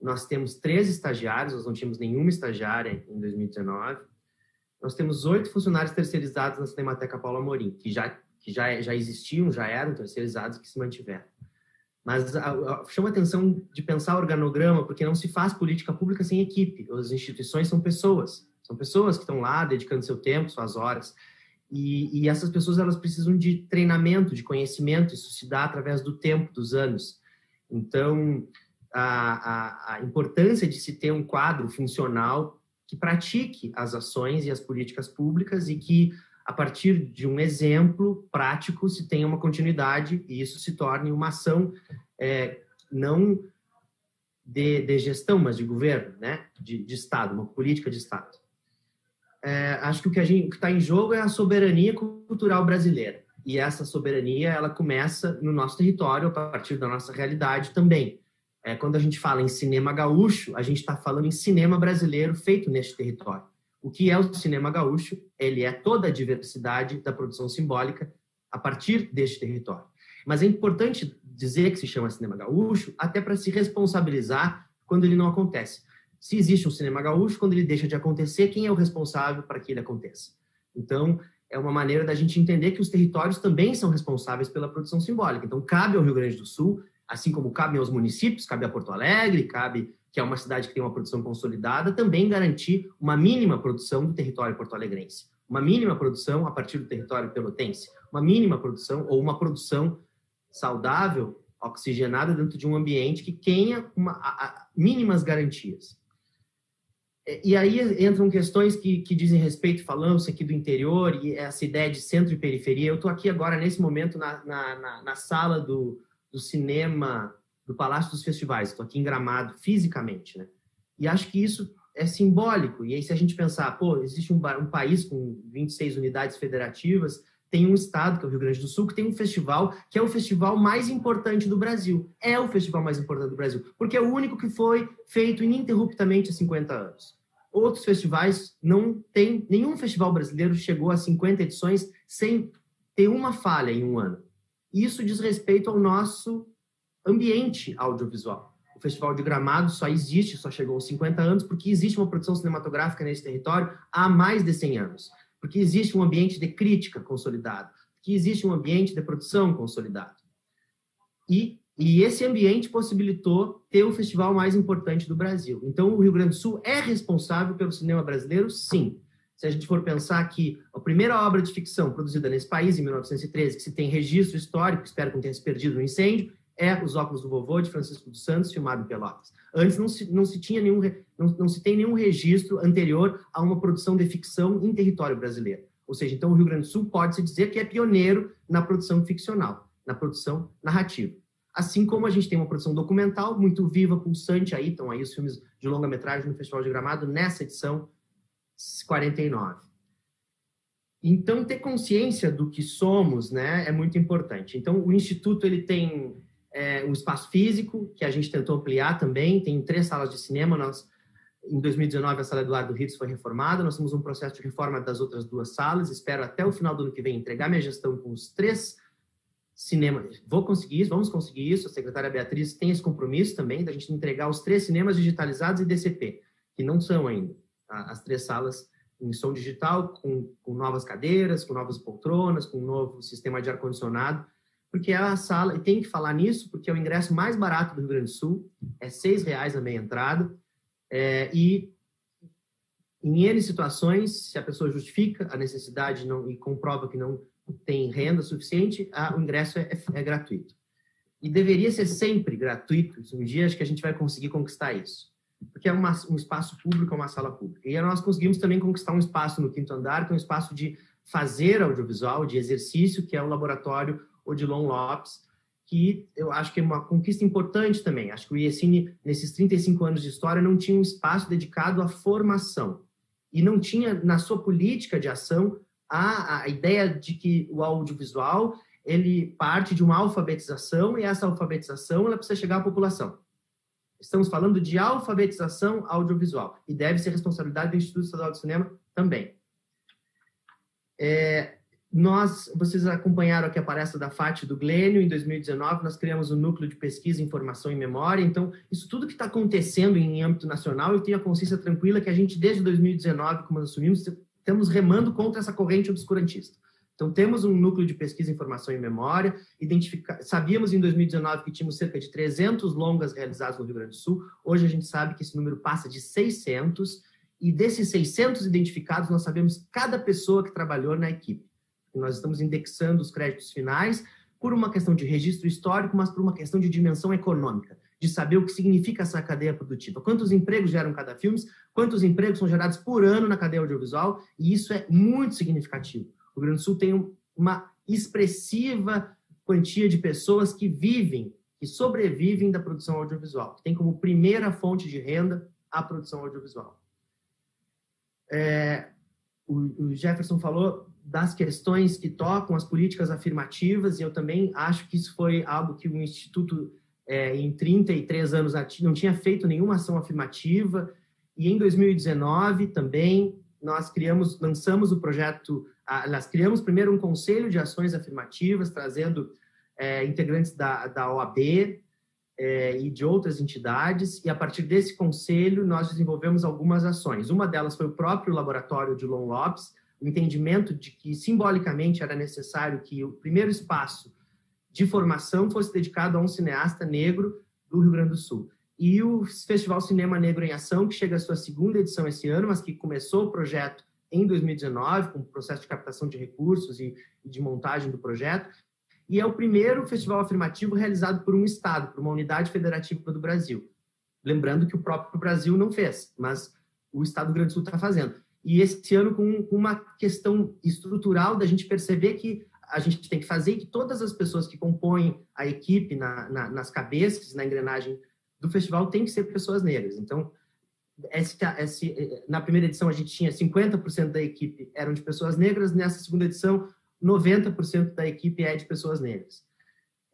nós temos três estagiários, nós não tínhamos nenhuma estagiária em 2019. Nós temos oito funcionários terceirizados na Cinemateca Paulo Amorim, que já que já, já existiam, já eram terceirizados, que se mantiveram. Mas a, a, chama atenção de pensar organograma, porque não se faz política pública sem equipe. As instituições são pessoas, são pessoas que estão lá dedicando seu tempo, suas horas. E, e essas pessoas elas precisam de treinamento, de conhecimento. Isso se dá através do tempo, dos anos. Então, a, a, a importância de se ter um quadro funcional que pratique as ações e as políticas públicas e que a partir de um exemplo prático se tenha uma continuidade e isso se torne uma ação é, não de, de, gestão, mas de governo, né? de, de Estado, uma política de Estado. É, acho que o que está em jogo é a soberania cultural brasileira. E essa soberania ela começa no nosso território, a partir da nossa realidade também. É, quando a gente fala em cinema gaúcho, a gente está falando em cinema brasileiro feito neste território. O que é o cinema gaúcho? Ele é toda a diversidade da produção simbólica a partir deste território. Mas é importante dizer que se chama cinema gaúcho até para se responsabilizar quando ele não acontece. Se existe um cinema gaúcho, quando ele deixa de acontecer, quem é o responsável para que ele aconteça? Então, é uma maneira da gente entender que os territórios também são responsáveis pela produção simbólica. Então, cabe ao Rio Grande do Sul, assim como cabe aos municípios, cabe a Porto Alegre, cabe que é uma cidade que tem uma produção consolidada, também garantir uma mínima produção do território porto-alegrense, uma mínima produção a partir do território pelotense, uma mínima produção ou uma produção saudável, oxigenada dentro de um ambiente que tenha uma, a, a, mínimas garantias. E aí entram questões que, que dizem respeito, falamos aqui do interior, e essa ideia de centro e periferia. Eu estou aqui agora, nesse momento, na, na, na, na sala do, do cinema do Palácio dos Festivais. Estou aqui em Gramado fisicamente, né? E acho que isso é simbólico. E aí, se a gente pensar, pô, existe um, um país com 26 unidades federativas, tem um estado, que é o Rio Grande do Sul, que tem um festival que é o festival mais importante do Brasil. É o festival mais importante do Brasil, porque é o único que foi feito ininterruptamente há 50 anos. Outros festivais não tem, nenhum festival brasileiro chegou a 50 edições sem ter uma falha em um ano. Isso diz respeito ao nosso ambiente audiovisual. O Festival de Gramado só existe, só chegou aos 50 anos, porque existe uma produção cinematográfica nesse território há mais de 100 anos. Porque existe um ambiente de crítica consolidado, que existe um ambiente de produção consolidado. E, e esse ambiente possibilitou ter o festival mais importante do Brasil. Então, o Rio Grande do Sul é responsável pelo cinema brasileiro? Sim. Se a gente for pensar que a primeira obra de ficção produzida nesse país, em 1913, que se tem registro histórico, espero que não tenha se perdido no incêndio, é Os Óculos do Vovô, de Francisco dos Santos, filmado em Pelotas. Antes não se, não se tinha nenhum, não, não se tem nenhum registro anterior a uma produção de ficção em território brasileiro. Ou seja, então o Rio Grande do Sul pode se dizer que é pioneiro na produção ficcional, na produção narrativa. Assim como a gente tem uma produção documental muito viva, pulsante aí, estão aí os filmes de longa-metragem no Festival de Gramado, nessa edição 49. Então, ter consciência do que somos né, é muito importante. Então, o Instituto ele tem é, um espaço físico, que a gente tentou ampliar também, tem três salas de cinema. Nós, em 2019, a sala Eduardo Ritz foi reformada, nós temos um processo de reforma das outras duas salas. Espero até o final do ano que vem entregar minha gestão com os três cinemas. Vou conseguir isso, vamos conseguir isso. A secretária Beatriz tem esse compromisso também, da gente entregar os três cinemas digitalizados e DCP, que não são ainda as três salas em som digital, com, com novas cadeiras, com novas poltronas, com um novo sistema de ar-condicionado, porque é a sala, e tem que falar nisso, porque é o ingresso mais barato do Rio Grande do Sul, é seis reais a meia entrada, é, e em N situações, se a pessoa justifica a necessidade não, e comprova que não tem renda suficiente, a, o ingresso é, é, é gratuito. E deveria ser sempre gratuito. Um dia acho que a gente vai conseguir conquistar isso porque é uma, um espaço público, é uma sala pública. E nós conseguimos também conquistar um espaço no quinto andar, que é um espaço de fazer audiovisual, de exercício, que é o laboratório Odilon Lopes, que eu acho que é uma conquista importante também. Acho que o IECine, nesses 35 anos de história, não tinha um espaço dedicado à formação. E não tinha, na sua política de ação, a, a ideia de que o audiovisual ele parte de uma alfabetização e essa alfabetização ela precisa chegar à população. Estamos falando de alfabetização audiovisual e deve ser responsabilidade do Instituto Estadual de Cinema também. É, nós, vocês acompanharam aqui a palestra da FAT do Glênio, em 2019, nós criamos o um Núcleo de Pesquisa, Informação e Memória, então, isso tudo que está acontecendo em âmbito nacional, eu tenho a consciência tranquila que a gente, desde 2019, como nós assumimos, estamos remando contra essa corrente obscurantista. Então, temos um núcleo de pesquisa, informação e memória. Sabíamos em 2019 que tínhamos cerca de 300 longas realizadas no Rio Grande do Sul. Hoje a gente sabe que esse número passa de 600. E desses 600 identificados, nós sabemos cada pessoa que trabalhou na equipe. Nós estamos indexando os créditos finais por uma questão de registro histórico, mas por uma questão de dimensão econômica, de saber o que significa essa cadeia produtiva. Quantos empregos geram cada filme, quantos empregos são gerados por ano na cadeia audiovisual, e isso é muito significativo. O Rio Grande do Sul tem uma expressiva quantia de pessoas que vivem, que sobrevivem da produção audiovisual, que tem como primeira fonte de renda a produção audiovisual. É, o, o Jefferson falou das questões que tocam as políticas afirmativas, e eu também acho que isso foi algo que o Instituto, é, em 33 anos, não tinha feito nenhuma ação afirmativa, e em 2019 também nós criamos, lançamos o projeto nós criamos primeiro um conselho de ações afirmativas, trazendo é, integrantes da, da OAB é, e de outras entidades, e a partir desse conselho nós desenvolvemos algumas ações. Uma delas foi o próprio laboratório de Lon Lopes, o entendimento de que simbolicamente era necessário que o primeiro espaço de formação fosse dedicado a um cineasta negro do Rio Grande do Sul. E o Festival Cinema Negro em Ação, que chega à sua segunda edição esse ano, mas que começou o projeto em 2019, com o processo de captação de recursos e, de montagem do projeto, e é o primeiro festival afirmativo realizado por um Estado, por uma unidade federativa do Brasil. Lembrando que o próprio Brasil não fez, mas o Estado do Grande do Sul está fazendo. E esse ano, com, com uma questão estrutural da gente perceber que a gente tem que fazer que todas as pessoas que compõem a equipe na, na, nas cabeças, na engrenagem do festival, têm que ser pessoas negras. Então, esse, esse, na primeira edição a gente tinha 50% da equipe eram de pessoas negras, nessa segunda edição 90% da equipe é de pessoas negras.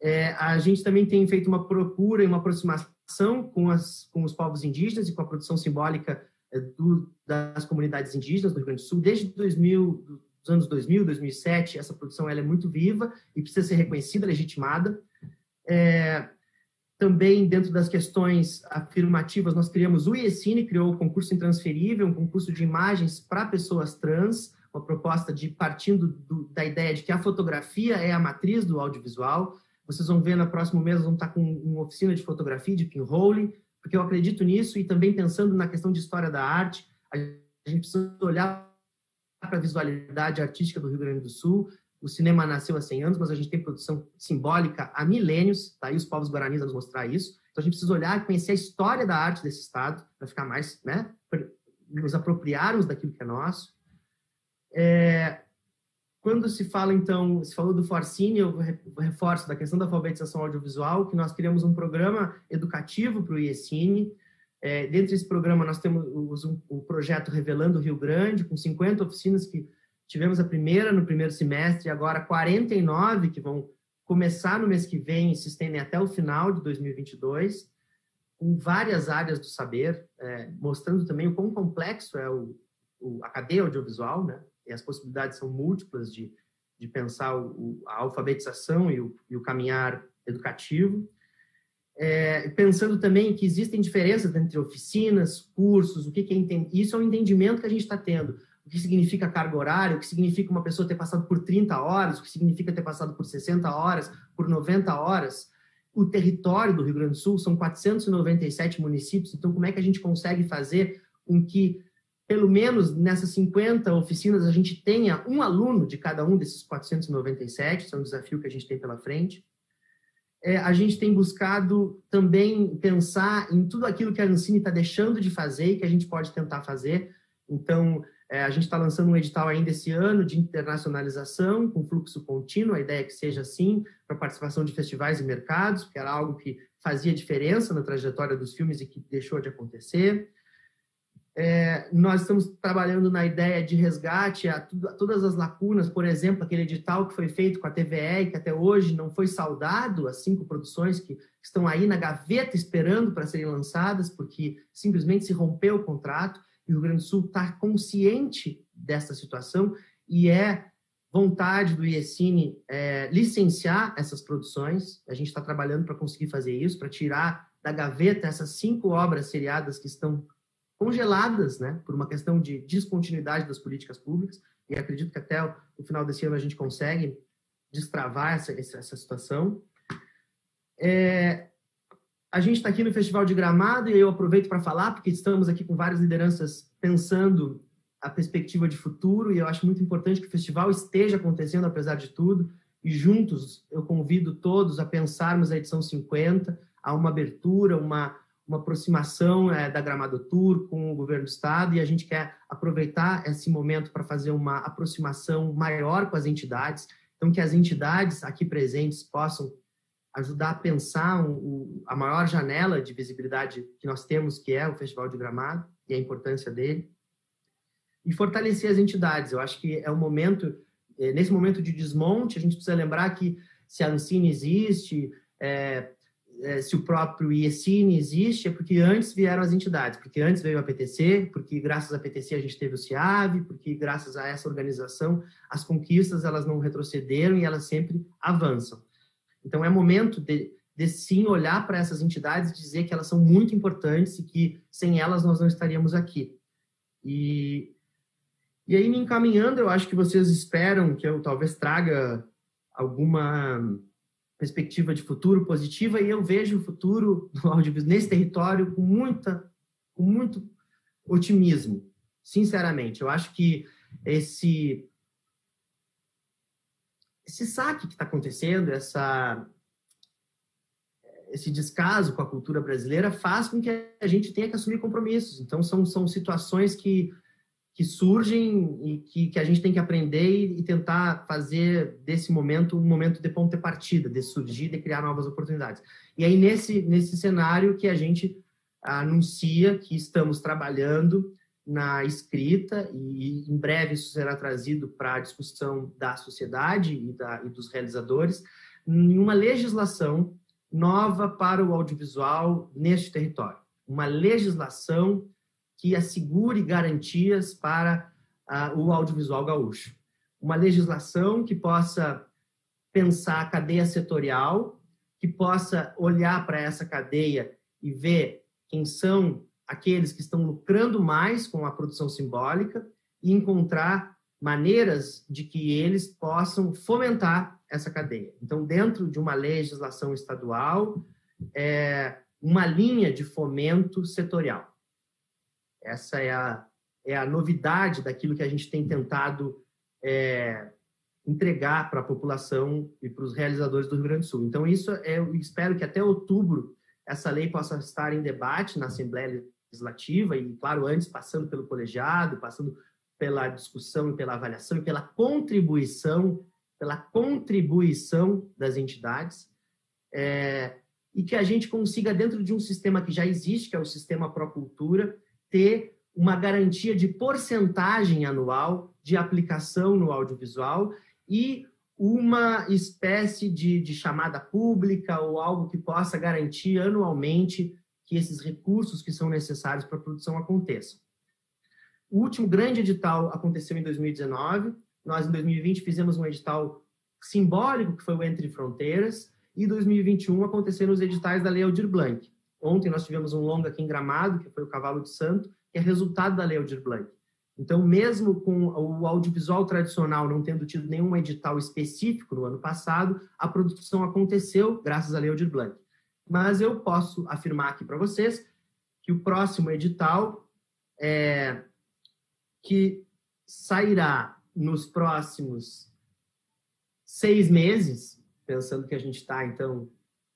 É, a gente também tem feito uma procura e uma aproximação com, as, com os povos indígenas e com a produção simbólica do, das comunidades indígenas do Rio Grande do Sul. Desde 2000, dos anos 2000, 2007, essa produção ela é muito viva e precisa ser reconhecida, legitimada. É, também, dentro das questões afirmativas, nós criamos o IECine, criou o concurso intransferível, um concurso de imagens para pessoas trans, uma proposta de partindo do, da ideia de que a fotografia é a matriz do audiovisual. Vocês vão ver no próximo mês, vão estar com uma oficina de fotografia, de pinhole, porque eu acredito nisso e também pensando na questão de história da arte, a gente precisa olhar para a visualidade artística do Rio Grande do Sul, o cinema nasceu há 100 anos, mas a gente tem produção simbólica há milênios, tá aí os povos guaranis a nos mostrar isso. Então a gente precisa olhar e conhecer a história da arte desse estado para ficar mais, né, nos apropriarmos daquilo que é nosso. É, quando se fala, então, se falou do Forcine, eu reforço da questão da alfabetização audiovisual, que nós criamos um programa educativo para o IECine. É, dentro desse programa, nós temos um projeto Revelando o Rio Grande, com 50 oficinas que Tivemos a primeira no primeiro semestre, agora 49 que vão começar no mês que vem e se estendem até o final de 2022, com várias áreas do saber, é, mostrando também o quão complexo é o, o, a cadeia audiovisual, né? As possibilidades são múltiplas de, de pensar o, a alfabetização e o, e o caminhar educativo. É, pensando também que existem diferenças entre oficinas, cursos, o que, que é isso é um entendimento que a gente está tendo o que significa carga horária, o que significa uma pessoa ter passado por 30 horas, o que significa ter passado por 60 horas, por 90 horas. O território do Rio Grande do Sul são 497 municípios, então como é que a gente consegue fazer com que, pelo menos nessas 50 oficinas, a gente tenha um aluno de cada um desses 497, isso é um desafio que a gente tem pela frente. É, a gente tem buscado também pensar em tudo aquilo que a Ancine está deixando de fazer e que a gente pode tentar fazer. Então, é, a gente está lançando um edital ainda esse ano de internacionalização, com fluxo contínuo, a ideia é que seja assim, para participação de festivais e mercados, que era algo que fazia diferença na trajetória dos filmes e que deixou de acontecer. É, nós estamos trabalhando na ideia de resgate a, a, todas as lacunas, por exemplo, aquele edital que foi feito com a TVE que até hoje não foi saudado, as cinco produções que estão aí na gaveta esperando para serem lançadas, porque simplesmente se rompeu o contrato e o Rio Grande do Sul está consciente dessa situação e é vontade do IECine é, licenciar essas produções. A gente está trabalhando para conseguir fazer isso, para tirar da gaveta essas cinco obras seriadas que estão congeladas, né, por uma questão de descontinuidade das políticas públicas. E acredito que até o final desse ano a gente consegue destravar essa, essa situação. É, a gente está aqui no Festival de Gramado e eu aproveito para falar, porque estamos aqui com várias lideranças pensando a perspectiva de futuro e eu acho muito importante que o festival esteja acontecendo apesar de tudo e juntos eu convido todos a pensarmos a edição 50, a uma abertura, uma, uma aproximação é, da Gramado Tour com o governo do estado e a gente quer aproveitar esse momento para fazer uma aproximação maior com as entidades, então que as entidades aqui presentes possam ajudar a pensar um, a maior janela de visibilidade que nós temos, que é o Festival de Gramado, e a importância dele, e fortalecer as entidades. Eu acho que é um momento, é, nesse momento de desmonte, a gente precisa lembrar que se a Ancine existe, é, é, se o próprio IECINE existe, é porque antes vieram as entidades, porque antes veio a PTC, porque graças à PTC a gente teve o CIAV, porque graças a essa organização as conquistas elas não retrocederam e elas sempre avançam. Então, é momento de, de sim olhar para essas entidades e dizer que elas são muito importantes e que sem elas nós não estaríamos aqui. E, e aí, me encaminhando, eu acho que vocês esperam que eu talvez traga alguma perspectiva de futuro positiva e eu vejo o futuro do audiovisual nesse território com muita com muito otimismo sinceramente eu acho que esse esse saque que está acontecendo, essa, esse descaso com a cultura brasileira faz com que a gente tenha que assumir compromissos. Então, são, são situações que, que surgem e que, que a gente tem que aprender e, e tentar fazer desse momento um momento de ponto de partida, de surgir, de criar novas oportunidades. E aí, nesse, nesse cenário que a gente anuncia que estamos trabalhando na escrita e em breve isso será trazido para a discussão da sociedade e, da, e dos realizadores em uma legislação nova para o audiovisual neste território, uma legislação que assegure garantias para uh, o audiovisual gaúcho, uma legislação que possa pensar a cadeia setorial, que possa olhar para essa cadeia e ver quem são aqueles que estão lucrando mais com a produção simbólica e encontrar maneiras de que eles possam fomentar essa cadeia. Então, dentro de uma legislação estadual, é, uma linha de fomento setorial. Essa é a, é a novidade daquilo que a gente tem tentado é, entregar para a população e para os realizadores do Rio Grande do Sul. Então, isso é, eu espero que até outubro essa lei possa estar em debate na Assembleia Legislativa e, claro, antes passando pelo colegiado, passando pela discussão e pela avaliação e pela contribuição, pela contribuição das entidades, é, e que a gente consiga, dentro de um sistema que já existe, que é o sistema Procultura, ter uma garantia de porcentagem anual de aplicação no audiovisual e uma espécie de, de, chamada pública ou algo que possa garantir anualmente que esses recursos que são necessários para a produção aconteçam. O último grande edital aconteceu em 2019. Nós, em 2020, fizemos um edital simbólico, que foi o Entre Fronteiras, e em 2021 aconteceram os editais da Lei Aldir Blanc. Ontem nós tivemos um longa aqui em Gramado, que foi o Cavalo de Santo, que é resultado da Lei Aldir Blanc. Então, mesmo com o audiovisual tradicional não tendo tido nenhum edital específico no ano passado, a produção aconteceu graças à Lei Aldir Blanc. Mas eu posso afirmar aqui para vocês que o próximo edital, é, que sairá nos próximos seis meses, pensando que a gente está, então,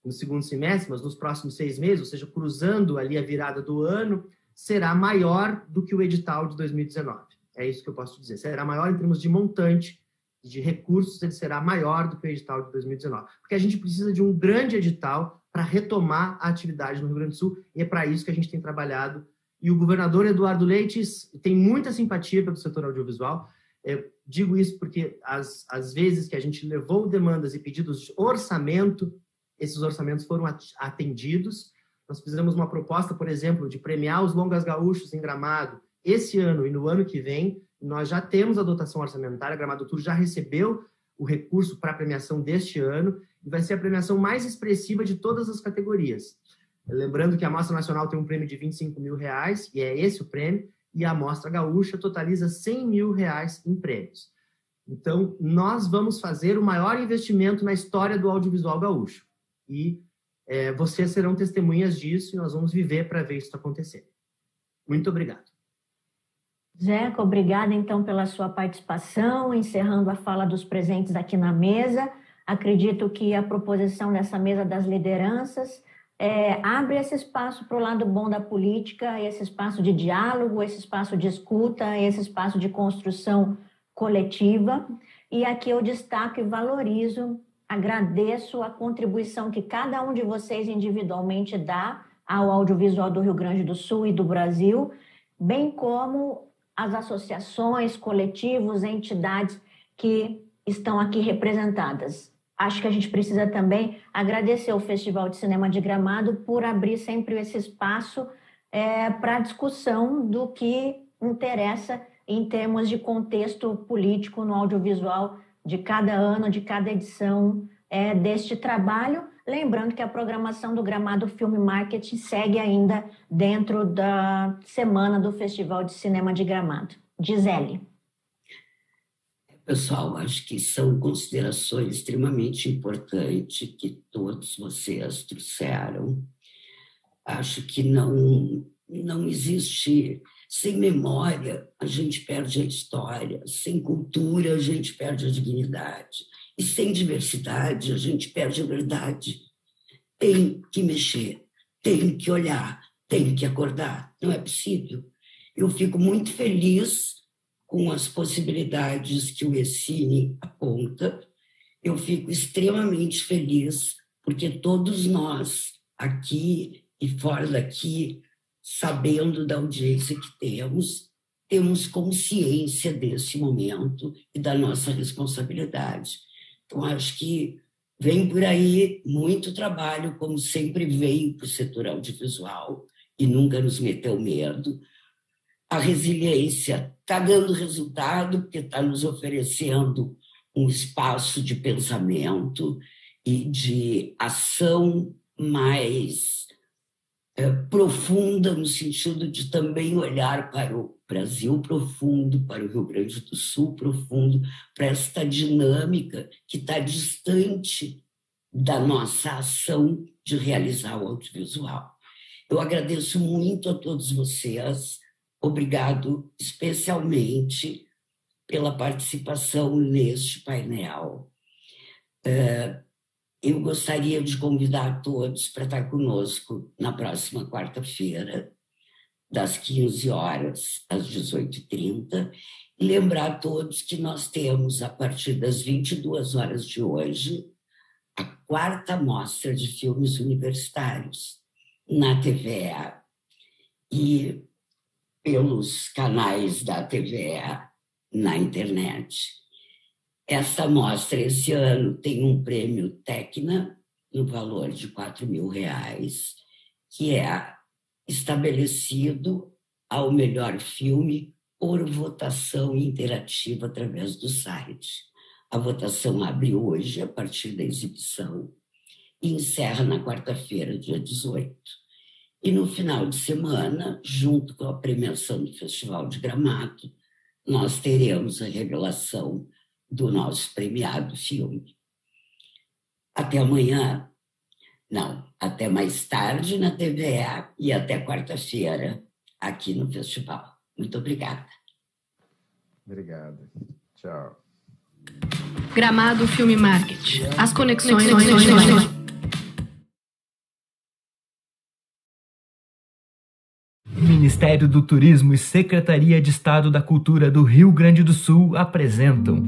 no segundo semestre, mas nos próximos seis meses, ou seja, cruzando ali a virada do ano, será maior do que o edital de 2019. É isso que eu posso dizer. Será maior em termos de montante, de recursos, ele será maior do que o edital de 2019. Porque a gente precisa de um grande edital para retomar a atividade no Rio Grande do Sul, e é para isso que a gente tem trabalhado. E o governador Eduardo Leite tem muita simpatia pelo setor audiovisual. Eu digo isso porque as, as vezes que a gente levou demandas e pedidos de orçamento, esses orçamentos foram atendidos nós fizemos uma proposta, por exemplo, de premiar os longas gaúchos em Gramado esse ano e no ano que vem. Nós já temos a dotação orçamentária, Gramado Tour já recebeu o recurso para a premiação deste ano e vai ser a premiação mais expressiva de todas as categorias. Lembrando que a Mostra Nacional tem um prêmio de 25 mil reais, e é esse o prêmio, e a Mostra Gaúcha totaliza 100 mil reais em prêmios. Então, nós vamos fazer o maior investimento na história do audiovisual gaúcho. E é, vocês serão testemunhas disso e nós vamos viver para ver isso acontecer. Muito obrigado. Zeca, obrigada então pela sua participação, encerrando a fala dos presentes aqui na mesa. Acredito que a proposição dessa mesa das lideranças é, abre esse espaço para o lado bom da política, esse espaço de diálogo, esse espaço de escuta, esse espaço de construção coletiva. E aqui eu destaco e valorizo agradeço a contribuição que cada um de vocês individualmente dá ao audiovisual do Rio Grande do Sul e do Brasil, bem como as associações, coletivos, entidades que estão aqui representadas. Acho que a gente precisa também agradecer ao Festival de Cinema de Gramado por abrir sempre esse espaço é, para discussão do que interessa em termos de contexto político no audiovisual de cada ano, de cada edição é, deste trabalho. Lembrando que a programação do Gramado Filme Marketing segue ainda dentro da semana do Festival de Cinema de Gramado. Gisele. Pessoal, acho que são considerações extremamente importantes que todos vocês trouxeram. Acho que não, não existe sem memória, a gente perde a história. Sem cultura, a gente perde a dignidade. E sem diversidade, a gente perde a verdade. Tem que mexer, tem que olhar, tem que acordar. Não é possível. Eu fico muito feliz com as possibilidades que o Essine aponta. Eu fico extremamente feliz porque todos nós, aqui e fora daqui, sabendo da audiência que temos, temos consciência desse momento e da nossa responsabilidade. Então, acho que vem por aí muito trabalho, como sempre veio para o setor audiovisual e nunca nos meteu medo. A resiliência está dando resultado, porque está nos oferecendo um espaço de pensamento e de ação mais é, profunda, no sentido de também olhar para o Brasil profundo, para o Rio Grande do Sul profundo, para esta dinâmica que está distante da nossa ação de realizar o audiovisual. Eu agradeço muito a todos vocês, obrigado especialmente pela participação neste painel. É, eu gostaria de convidar todos para estar conosco na próxima quarta-feira, das 15 horas às 18h30, e lembrar a todos que nós temos, a partir das 22 horas de hoje, a quarta mostra de filmes universitários na TVE e pelos canais da TVE na internet. Essa mostra, esse ano, tem um prêmio Tecna, no valor de 4 mil reais, que é estabelecido ao melhor filme por votação interativa através do site. A votação abre hoje, a partir da exibição, e encerra na quarta-feira, dia 18. E no final de semana, junto com a premiação do Festival de Gramado, nós teremos a revelação do nosso premiado filme. Até amanhã. Não, até mais tarde na TVE e até quarta-feira aqui no festival. Muito obrigada. Obrigado. Tchau. Gramado Filme Market. As conexões. Ministério do Turismo e Secretaria de Estado da Cultura do Rio Grande do Sul apresentam.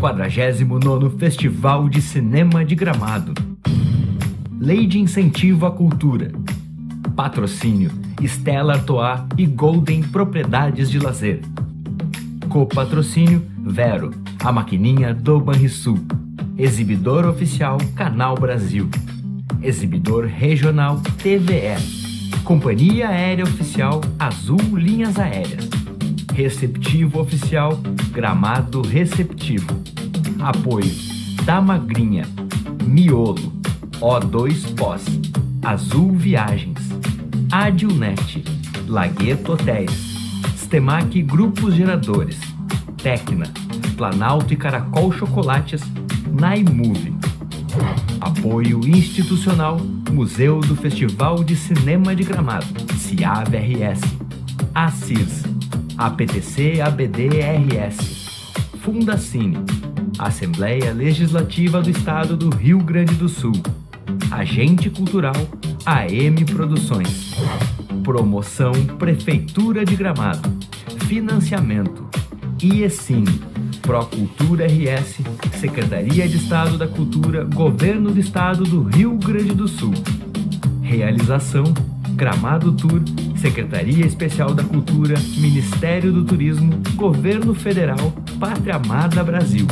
Quadragésimo nono Festival de Cinema de Gramado. Lei de Incentivo à Cultura. Patrocínio Stella Artois e Golden Propriedades de Lazer. Copatrocínio Vero, a maquininha do Banrisul. Exibidor oficial Canal Brasil. Exibidor regional TVE. Companhia Aérea Oficial Azul Linhas Aéreas. Receptivo Oficial Gramado Receptivo. Apoio da Magrinha. Miolo. O2 Pós. Azul Viagens. Adilnet, Lagueto Hotéis, Stemac Grupos Geradores, Tecna, Planalto e Caracol Chocolates, Naimove. Apoio institucional Museu do Festival de Cinema de Gramado, CIAVRS, ACIS, APTC ABDRS, Fundacine, Assembleia Legislativa do Estado do Rio Grande do Sul, Agente Cultural AM Produções. Promoção Prefeitura de Gramado. Financiamento IECINE. Procultura RS, Secretaria de Estado da Cultura, Governo do Estado do Rio Grande do Sul. Realização Gramado Tour, Secretaria Especial da Cultura, Ministério do Turismo, Governo Federal, Pátria Amada Brasil.